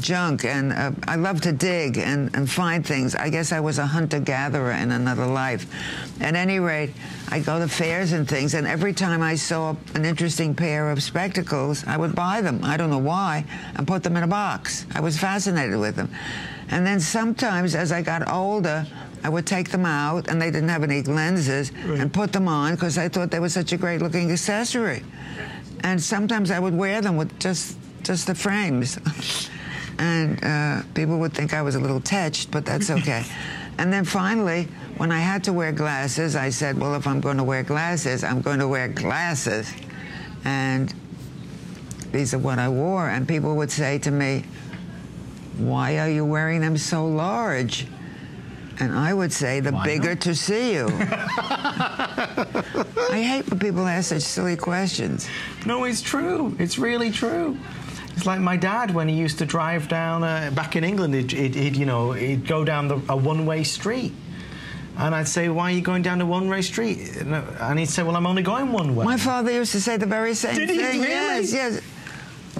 junk, and uh, I love to dig and, and find things. I guess I was a hunter-gatherer in another life. At any rate, I'd go to fairs and things, and every time I saw an interesting pair of spectacles, I would buy them. I don't know why, and put them in a box. I was fascinated with them. And then sometimes, as I got older, I would take them out, and they didn't have any lenses, and put them on because I thought they were such a great-looking accessory. And sometimes I would wear them with just just the frames, (laughs) and uh, people would think I was a little touched, but that's (laughs) okay. and then finally, when I had to wear glasses, I said, "Well, if I'm going to wear glasses, I'm going to wear glasses," and these are what I wore. And people would say to me, why are you wearing them so large? And I would say, the
Why
bigger
not?
to see you. (laughs) I hate when people ask such silly questions.
No, it's true. It's really true. It's like my dad when he used to drive down uh, back in England. He'd, he'd, he'd, you know, he'd go down the, a one-way street, and I'd say, "Why are you going down a one-way street?" And he'd say, "Well, I'm only going one way."
My father used to say the very same
Did he
thing.
really?
Yes, yes.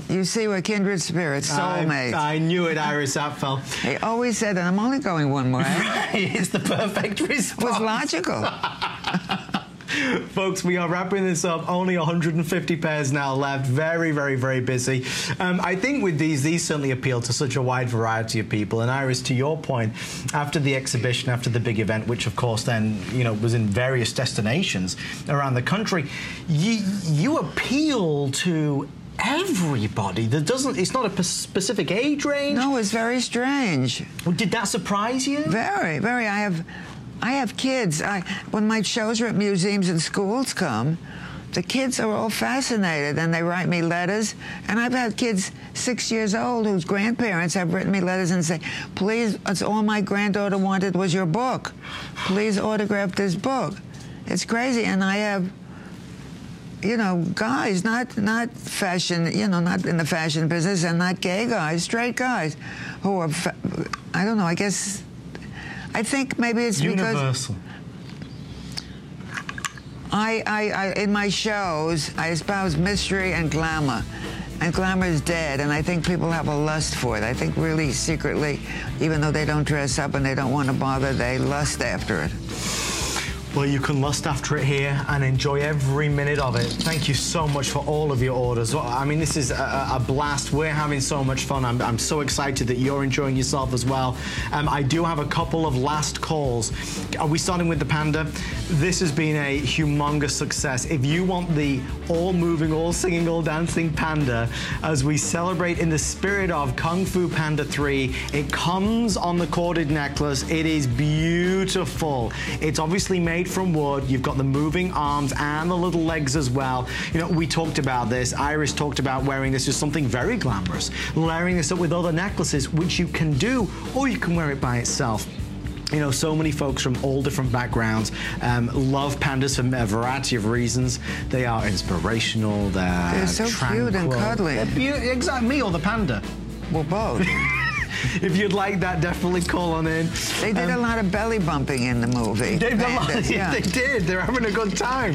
You see, we're kindred spirits, soulmates.
I, I knew it, Iris Apfel.
he always said that I'm only going one way. (laughs)
it's the perfect
It
response.
was logical. (laughs) (laughs)
Folks, we are wrapping this up. Only 150 pairs now left. Very, very, very busy. Um, I think with these, these certainly appeal to such a wide variety of people. And Iris, to your point, after the exhibition, after the big event, which of course then you know was in various destinations around the country, you you appeal to everybody. There doesn't. It's not a specific age range.
No, it's very strange.
Did that surprise you?
Very, very. I have, I have kids. I, when my shows are at museums and schools come, the kids are all fascinated and they write me letters. And I've had kids six years old whose grandparents have written me letters and say, please, it's all my granddaughter wanted was your book. Please autograph this book. It's crazy. And I have, you know, guys, not not fashion, you know, not in the fashion business, and not gay guys, straight guys, who are, I don't know. I guess, I think maybe it's because
Universal.
I, I, I, in my shows, I espouse mystery and glamour. And glamour is dead, and I think people have a lust for it. I think really secretly, even though they don't dress up and they don't want to bother, they lust after it.
Well, you can lust after it here and enjoy every minute of it. Thank you so much for all of your orders. I mean, this is a, a blast. We're having so much fun. I'm, I'm so excited that you're enjoying yourself as well. Um, I do have a couple of last calls. Are we starting with the Panda? This has been a humongous success. If you want the all moving, all singing, all dancing Panda as we celebrate in the spirit of Kung Fu Panda 3, it comes on the corded necklace. It is beautiful. It's obviously made from wood. You've got the moving arms and the little legs as well. You know, we talked about this. Iris talked about wearing this as something very glamorous, layering this up with other necklaces, which you can do, or you can wear it by itself. You know, so many folks from all different backgrounds um, love pandas for a variety of reasons. They are inspirational. They're,
They're so cute and cuddly.
They're exactly me or the panda.
Well, both. (laughs) (laughs)
If you'd like that, definitely call on in.
They did a um, lot of belly bumping in the movie.
They,
Bandits, (laughs) yeah.
they did. They're having a good time.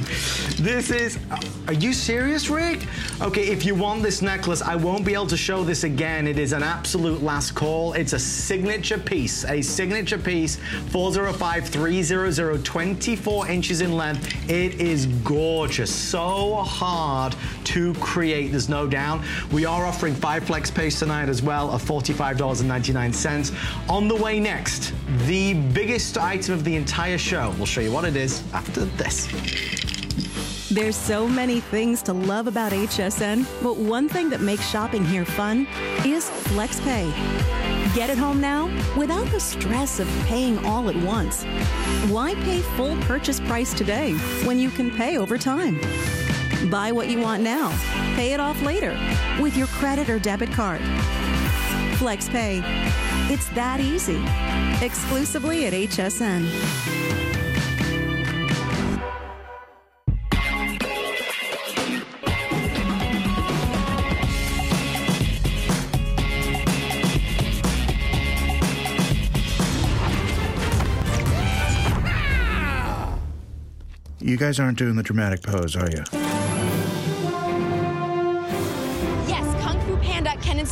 This is. Uh, are you serious, Rick? Okay, if you want this necklace, I won't be able to show this again. It is an absolute last call. It's a signature piece. A signature piece. 405 300 24 inches in length. It is gorgeous. So hard to create. There's no doubt. We are offering five flex pays tonight as well of $45.99. On the way next, the biggest item of the entire show. We'll show you what it is after this.
There's so many things to love about HSN, but one thing that makes shopping here fun is FlexPay. Get it home now without the stress of paying all at once. Why pay full purchase price today when you can pay over time? Buy what you want now, pay it off later with your credit or debit card. FlexPay. It's that easy. Exclusively at HSN.
You guys aren't doing the dramatic pose, are you?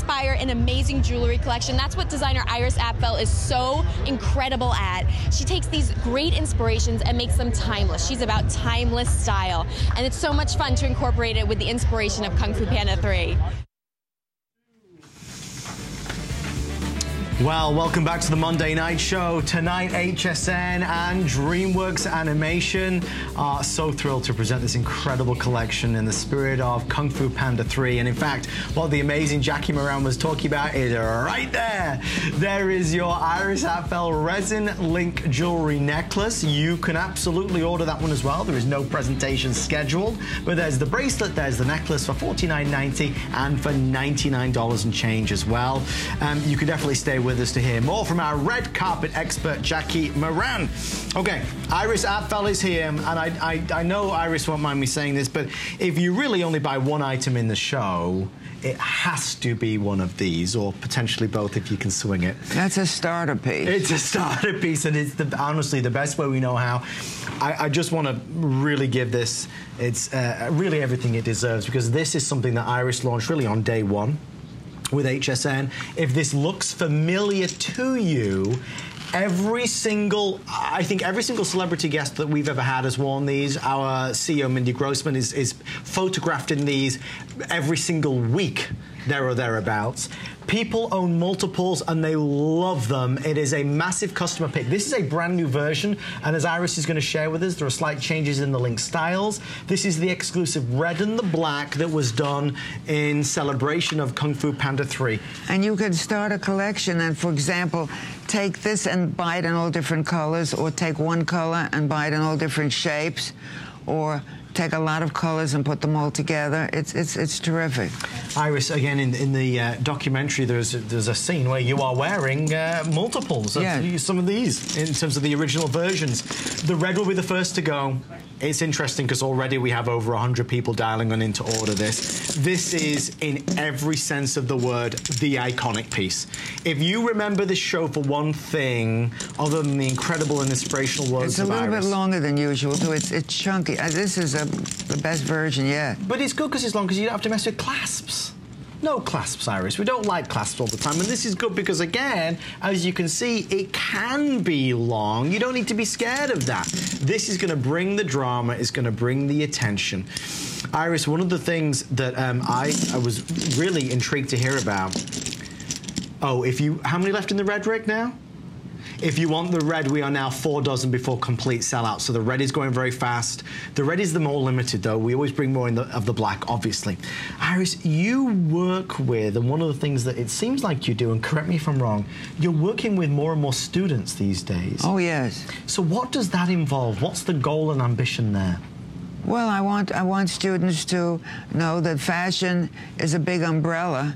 Inspire an amazing jewelry collection. That's what designer Iris Apfel is so incredible at. She takes these great inspirations and makes them timeless. She's about timeless style. And it's so much fun to incorporate it with the inspiration of Kung Fu Panda 3.
Well, welcome back to the Monday Night Show. Tonight, HSN and DreamWorks Animation are so thrilled to present this incredible collection in the spirit of Kung Fu Panda 3. And in fact, what the amazing Jackie Moran was talking about is right there. There is your Iris Apfel resin link jewelry necklace. You can absolutely order that one as well. There is no presentation scheduled, but there's the bracelet, there's the necklace for $49.90 and for $99 and change as well. Um, you can definitely stay with us to hear more from our red carpet expert, Jackie Moran. Okay, Iris Apfel is here, and I, I, I know Iris won't mind me saying this, but if you really only buy one item in the show, it has to be one of these, or potentially both if you can swing it.
That's a starter piece.
It's a starter piece, and it's the, honestly the best way we know how. I, I just want to really give this it's uh, really everything it deserves because this is something that Iris launched really on day one with HSN. If this looks familiar to you, every single, I think every single celebrity guest that we've ever had has worn these. Our CEO, Mindy Grossman, is, is photographed in these every single week, there or thereabouts. People own multiples and they love them. It is a massive customer pick. This is a brand new version, and as Iris is going to share with us, there are slight changes in the link styles. This is the exclusive red and the black that was done in celebration of Kung Fu Panda 3.
And you could start a collection and, for example, take this and buy it in all different colors, or take one color and buy it in all different shapes, or take a lot of colors and put them all together. It's it's it's terrific.
Iris, again in in the uh, documentary, there's there's a scene where you are wearing uh, multiples of
Yeah.
some of these in terms of the original versions. The red will be the first to go. It's interesting because already we have over 100 people dialing on in to order this. This is, in every sense of the word, the iconic piece. If you remember this show for one thing, other than the incredible and inspirational words
It's a little
Iris,
bit longer than usual, too. It's it's chunky. Uh, this is a, the best version yet.
But it's good because it's long because you don't have to mess with clasps. No clasps, Iris. We don't like clasps all the time. And this is good because, again, as you can see, it can be long. You don't need to be scared of that. This is going to bring the drama. It's going to bring the attention. Iris, one of the things that um, I, I was really intrigued to hear about. Oh, if you... How many left in the red rig now? If you want the red, we are now four dozen before complete sellout. So the red is going very fast. The red is the more limited, though. We always bring more in the, of the black, obviously. Iris, you work with, and one of the things that it seems like you do, and correct me if I'm wrong, you're working with more and more students these days.
Oh yes.
So what does that involve? What's the goal and ambition there?
Well, I want I want students to know that fashion is a big umbrella,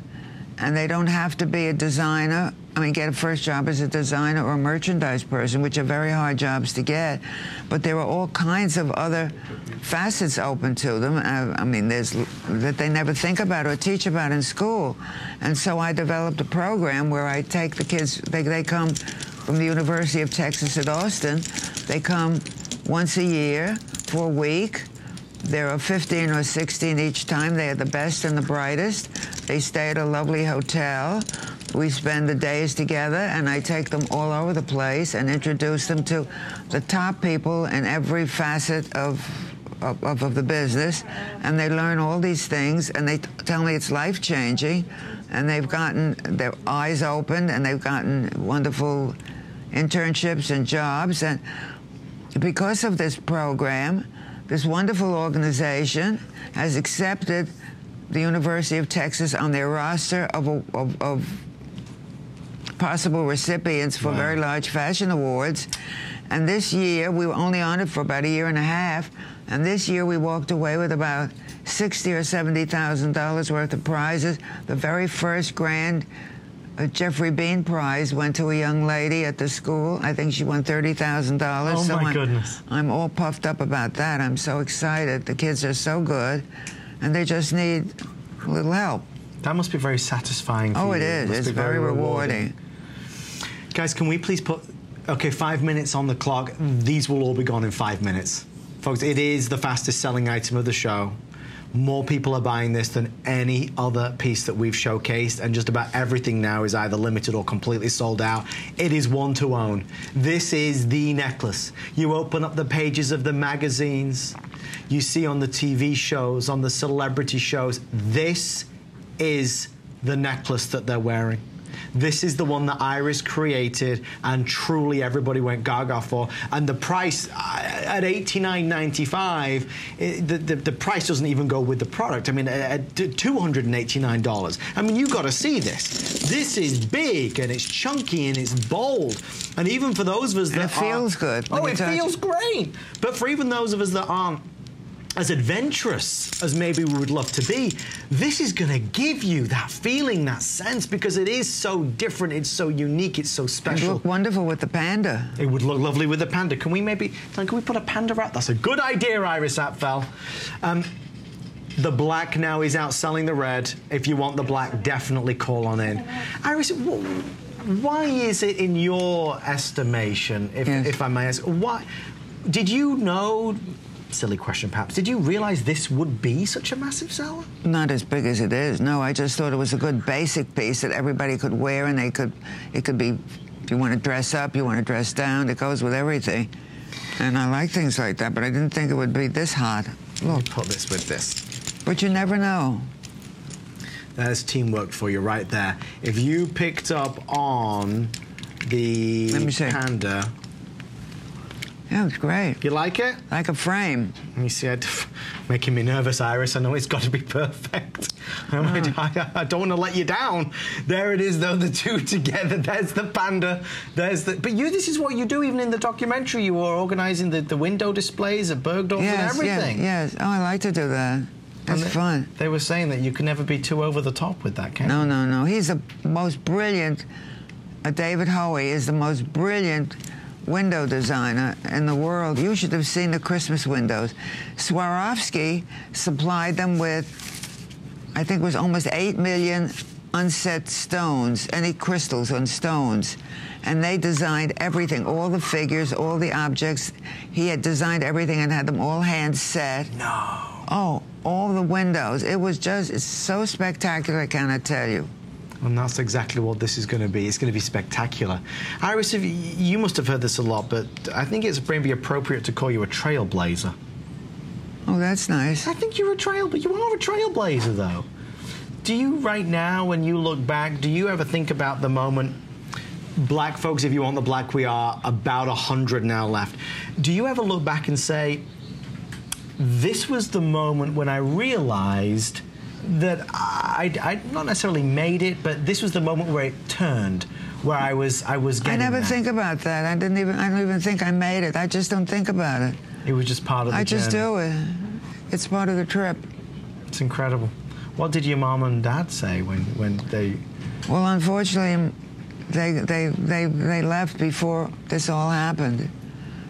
and they don't have to be a designer. I mean, get a first job as a designer or a merchandise person, which are very hard jobs to get. But there are all kinds of other facets open to them. Uh, I mean, there's that they never think about or teach about in school. And so I developed a program where I take the kids. They they come from the University of Texas at Austin. They come once a year for a week. There are 15 or 16 each time. They are the best and the brightest. They stay at a lovely hotel. We spend the days together, and I take them all over the place and introduce them to the top people in every facet of of, of, the business, and they learn all these things, and they tell me it's life changing, and they've gotten their eyes opened, and they've gotten wonderful internships and jobs, and because of this program, this wonderful organization has accepted the University of Texas on their roster of, of, of possible recipients for very large fashion awards. And this year, we were only on it for about a year and a half. And this year, we walked away with about sixty or seventy thousand dollars worth of prizes. The very first grand uh, Geoffrey Beene Prize went to a young lady at the school. I think she won thirty thousand dollars.
Oh, my
I'm,
goodness.
I'm all puffed up about that. I'm so excited. The kids are so good, and they just need a little help.
That must be very satisfying. For
Oh, it
you.
is.
must
It's
be
very rewarding.
Guys, can we please put, okay, five minutes on the clock. These will all be gone in five minutes. Folks, it is the fastest selling item of the show. More people are buying this than any other piece that we've showcased, and just about everything now is either limited or completely sold out. It is one to own. This is the necklace. You open up the pages of the magazines, you see on the TV shows, on the celebrity shows. This is the necklace that they're wearing. This is the one that Iris created and truly everybody went gaga for. And the price uh, at $89.95, the, the, the, price doesn't even go with the product. I mean, at $289. I mean, you got to see this. This is big and it's chunky and it's bold. And even for those of us that
and it feels
are,
good.
Oh, it feels great. But for even those of us that aren't as adventurous as maybe we would love to be, this is going to give you that feeling, that sense, because it is so different, it's so unique, it's so special.
It would look wonderful with the panda.
It would look lovely with the panda. Can we maybe, can we put a panda out? That's a good idea, Iris Apfel. Um, the black now is outselling the red. If you want the black, definitely call on in. Iris, why is it in your estimation, if, yes. if I may ask, why, did you know silly question perhaps. Did you realize this would be such a massive seller?
Not as big as it is. No, I just thought it was a good basic piece that everybody could wear and they could, it could be, if you want to dress up, you want to dress down, it goes with everything. And I like things like that, but I didn't think it would be this hot.
Look. Put this with this.
But you never know.
There's teamwork for you right there. If you picked up on the panda
yeah, it's great.
You like it?
Like a frame.
You see, I'm (laughs) making me nervous, Iris. I know it's got to be perfect. (laughs) Oh. I, (laughs) I, don't want to let you down. There it is, though, the two together. There's the panda. There's the. But you, this is what you do, even in the documentary. You were organising the, the window displays at Bergdorf yes, and everything.
Yes, yes. Oh, I like to do that. It's
they,
fun.
They were saying that you can never be too over the top with that, can
no,
you?
No, no, no. He's the most brilliant. Uh, David Hoey is the most brilliant window designer in the world. You should have seen the Christmas windows. Swarovski supplied them with, I think it was almost 8 million unset stones, any crystals on stones. And they designed everything, all the figures, all the objects. He had designed everything and had them all hand set.
No.
Oh, all the windows. It was just, it's so spectacular, can I cannot tell you.
And that's exactly what this is going to be. It's going to be spectacular. Iris, you must have heard this a lot, but I think it's maybe appropriate to call you a trailblazer.
Oh, that's nice.
I think you're a trail, but you are a trailblazer, though. Do you, right now, when you look back, do you ever think about the moment? Black folks, if you want the black, we are about 100 now left. Do you ever look back and say, this was the moment when I realized that I, I not necessarily made it, but this was the moment where it turned, where I was I was getting.
I never
that.
think about that. I didn't even I don't even think I made it. I just don't think about it.
It was just part of the
I
journey.
just do it. It's part of the trip.
It's incredible. What did your mom and dad say when when they?
Well, unfortunately, they they they they left before this all happened.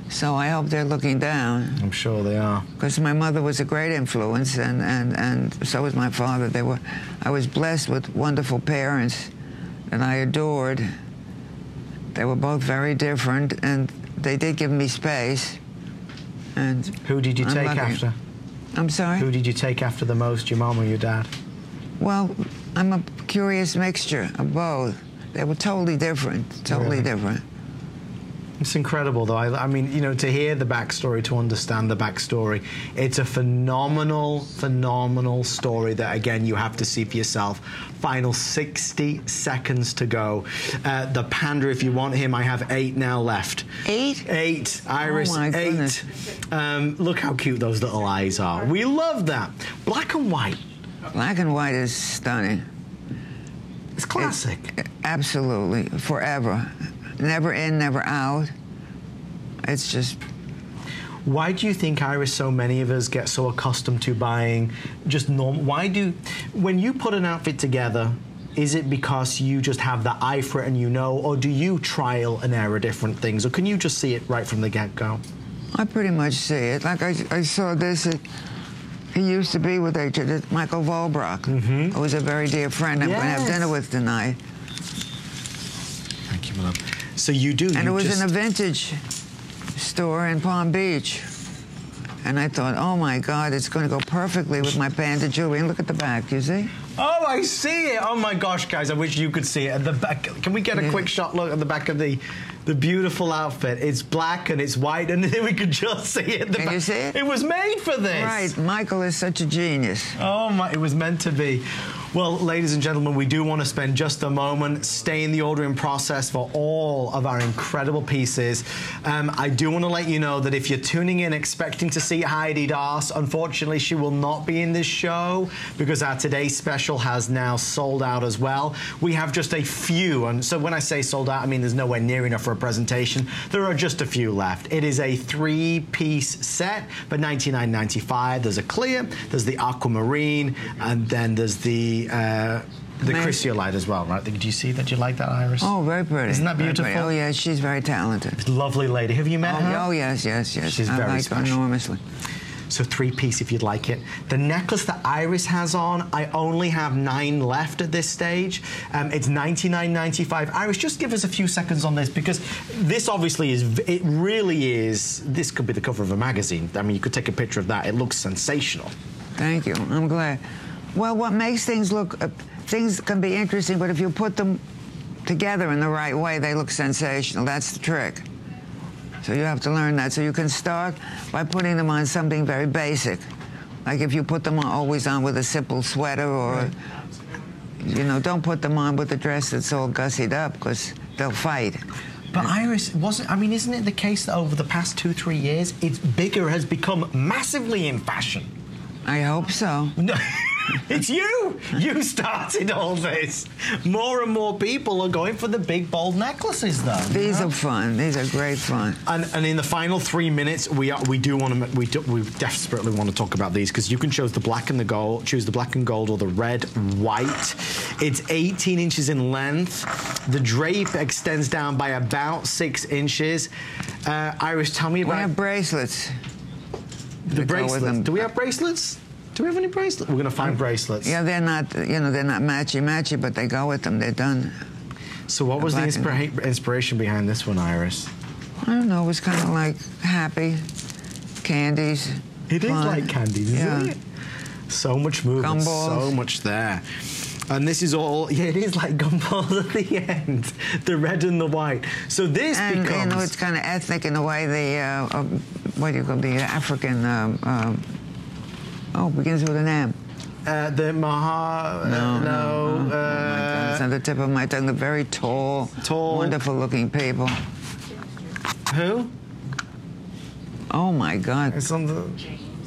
So I hope they're looking down.
I'm sure they are.
Because my mother was a great influence, and, and, and so was my father. They were, I was blessed with wonderful parents that I adored. They were both very different, and they did give me space. And
who did you
I'm
take
lucky.
after?
I'm sorry.
Who did you take after the most, your mom or your dad?
Well, I'm a curious mixture of both. They were totally different, totally
really?
different.
It's incredible, though. I, I, mean, you know, to hear the backstory, to understand the backstory, it's a phenomenal, phenomenal story that, again, you have to see for yourself. Final 60 seconds to go. Uh, the panda, if you want him, I have eight now left.
Eight?
Eight. Iris,
oh
eight. Um, look how cute those little eyes are. We love that. Black and white.
Black and white is stunning.
It's classic.
It, absolutely. Forever never in, never out. It's just.
Why do you think, Iris, so many of us get so accustomed to buying just normal? Why do, when you put an outfit together, is it because you just have the eye for it and you know, or do you trial and error different things, or can you just see it right from the get-go?
I pretty much see it. Like I, I saw this. It, he used to be with H. Michael Vollbracht,
mm-hmm.
who was a very dear friend I'm
yes.
going to have dinner with tonight.
Thank you, my love. So you do.
And
you
it was
just...
in a vintage store in Palm Beach. And I thought, oh my God, it's going to go perfectly with my panda jewelry. And look at the back, you see?
Oh, I see it. Oh my gosh, guys, I wish you could see it at the back. Can we get a
Yeah.
quick shot look at the back of the the beautiful outfit? It's black and it's white, and (laughs) we could just see it. at the
Can you see it?
It was made for this.
Right, Michael is such a genius.
Oh my, it was meant to be. Well, ladies and gentlemen, we do want to spend just a moment, stay in the ordering process for all of our incredible pieces. Um, I do want to let you know that if you're tuning in expecting to see Heidi Daus, unfortunately, she will not be in this show because our today's special has now sold out as well. We have just a few, and so when I say sold out, I mean there's nowhere near enough for a presentation. There are just a few left. It is a three-piece set for $99.95. There's a clear, there's the aquamarine, and then there's the uh, the chrysolite as well, right? Did you see that? Do you like that, Iris?
Oh, very pretty.
Isn't that beautiful?
Oh, yes, she's very talented.
Lovely lady. Have you met
Oh,
her?
oh, yes, yes, yes.
She's
I
very
like
special.
enormously.
So three piece if you'd like it. The necklace that Iris has on, I only have nine left at this stage. Um, it's $99.95. Iris, just give us a few seconds on this because this obviously is, it really is, this could be the cover of a magazine. I mean, you could take a picture of that. It looks sensational.
Thank you. I'm glad. Well, what makes things look, uh, things can be interesting, but if you put them together in the right way, they look sensational. That's the trick. So you have to learn that. So you can start by putting them on something very basic. Like if you put them on, always on with a simple sweater or, you know, don't put them on with a dress that's all gussied up because they'll fight.
But Iris, wasn't, I mean, isn't it the case that over the past two, three years, it's bigger has become massively in fashion?
I hope so.
No, (laughs) (laughs) it's you. You started all this. More and more people are going for the big, bold necklaces, though.
These are fun. These are great fun.
And, and in the final three minutes, we are, we do want to we do, we desperately want to talk about these because you can choose the black and the gold, choose the black and gold or the red white. It's 18 inches in length. The drape extends down by about six inches. Uh, Iris, tell me
We
about
have bracelets.
the
that go with
bracelets. Do we have bracelets? Do we have any bracelets? We're going to find bracelets.
Yeah, they're not, you know, they're not matchy matchy, but they go with them. They're done.
So what was the inspira- inspiration behind this one, Iris?
I don't know. It was kind of like happy candies.
It is
fun.
like candy, isn't
yeah.
it? So much movement,
Gumballs.
so much there. And this is all, (laughs) yeah, it is like gumballs at the end, the red and the white. So this
And
becomes.
you know, it's kind of ethnic in a way. The uh, uh, what do you call the African? Um, um, oh, begins with an M.
uh, the Maha. uh,
No,
no.
no, no. Oh, my God, it's
uh,
on the tip of my tongue. They're very tall,
Tall.
wonderful-looking people.
who?
Oh my God!
It's on the.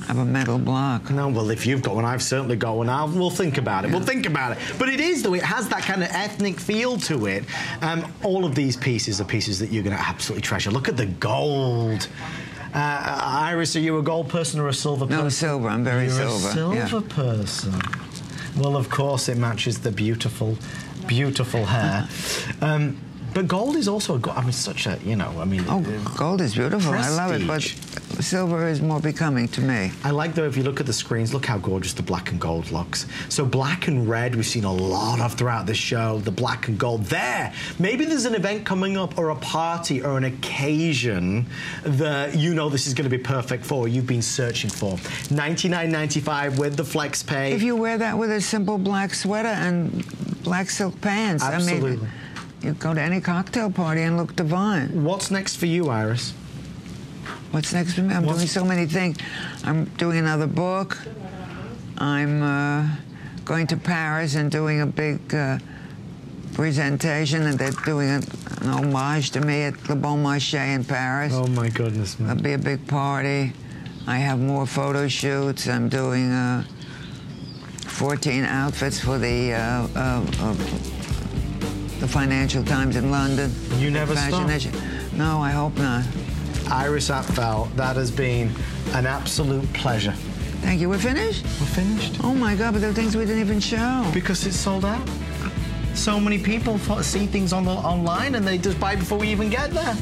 I have a metal block.
No, well, if you've got one, I've certainly got one. I'll, we'll think about it. We'll think about it. But it is, though, it has that kind of ethnic feel to it. Um, all of these pieces are pieces that you're going to absolutely treasure. Look at the gold. Uh, Iris, are you a gold person or a silver person?
No, silver. I'm very
You're
silver.
A silver
yeah.
person. Well, of course, it matches the beautiful, beautiful hair. Um, but gold is also a go- I mean, such a you know. I mean,
Oh, gold is beautiful. I love it, but silver is more becoming to me.
I like though if you look at the screens, look how gorgeous the black and gold looks. So black and red we've seen a lot of throughout the show, the black and gold. There, maybe there's an event coming up or a party or an occasion that you know this is going to be perfect for, you've been searching for. 99.95 with the flex pay.
If you wear that with a simple black sweater and black silk pants, I
Absolutely.
mean, you go to any cocktail party and look divine.
What's next for you, Iris?
What's next for me? I'm
What's-
doing so many things. I'm doing another book. I'm uh, going to Paris and doing a big uh, presentation, and they're doing a, an homage to me at Le Bon Marché in Paris.
Oh my goodness, man.
There'll be a big party. I have more photo shoots. I'm doing uh, 14 outfits for the uh, uh, uh, the Financial Times in London.
You never stop.
No, I hope not.
Iris Apfel, that has been an absolute pleasure.
Thank you. We're finished?
We're finished.
Oh my God, but there are things we didn't even show.
Because it's sold out. So many people see things on the online and they just buy before we even get there.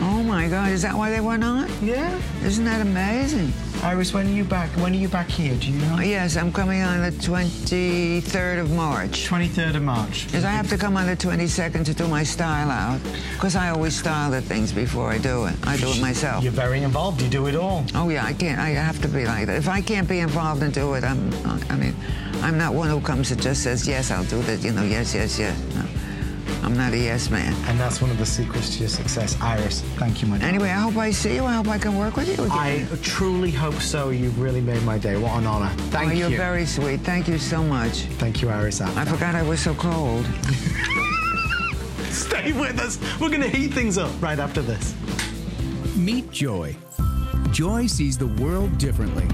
Oh my God, is that why they were not?
Yeah.
Isn't that amazing?
Iris, when are you back? When are you back here? Do you know?
Yes, I'm coming on the 23rd of March.
23rd of March.
Yes, I have to come on the 22nd to do my style out, because I always style the things before I do it. I do it myself.
You're very involved. You do it all.
Oh yeah, I can't. I have to be like that. If I can't be involved and do it, I'm. I mean, I'm not one who comes and just says yes, I'll do that. You know, yes, yes, yes. No. I'm not a yes man.
And that's one of the secrets to your success. Iris, thank you, my darling.
Anyway, I hope I see you. I hope I can work with you again.
I truly hope so. You've really made my day. What an honor. Thank
oh, you're very sweet. Thank you so much.
Thank you, Iris.
I forgot I was so cold. (laughs)
Stay with us. We're going to heat things up right after this.
Meet Joy. Joy sees the world differently.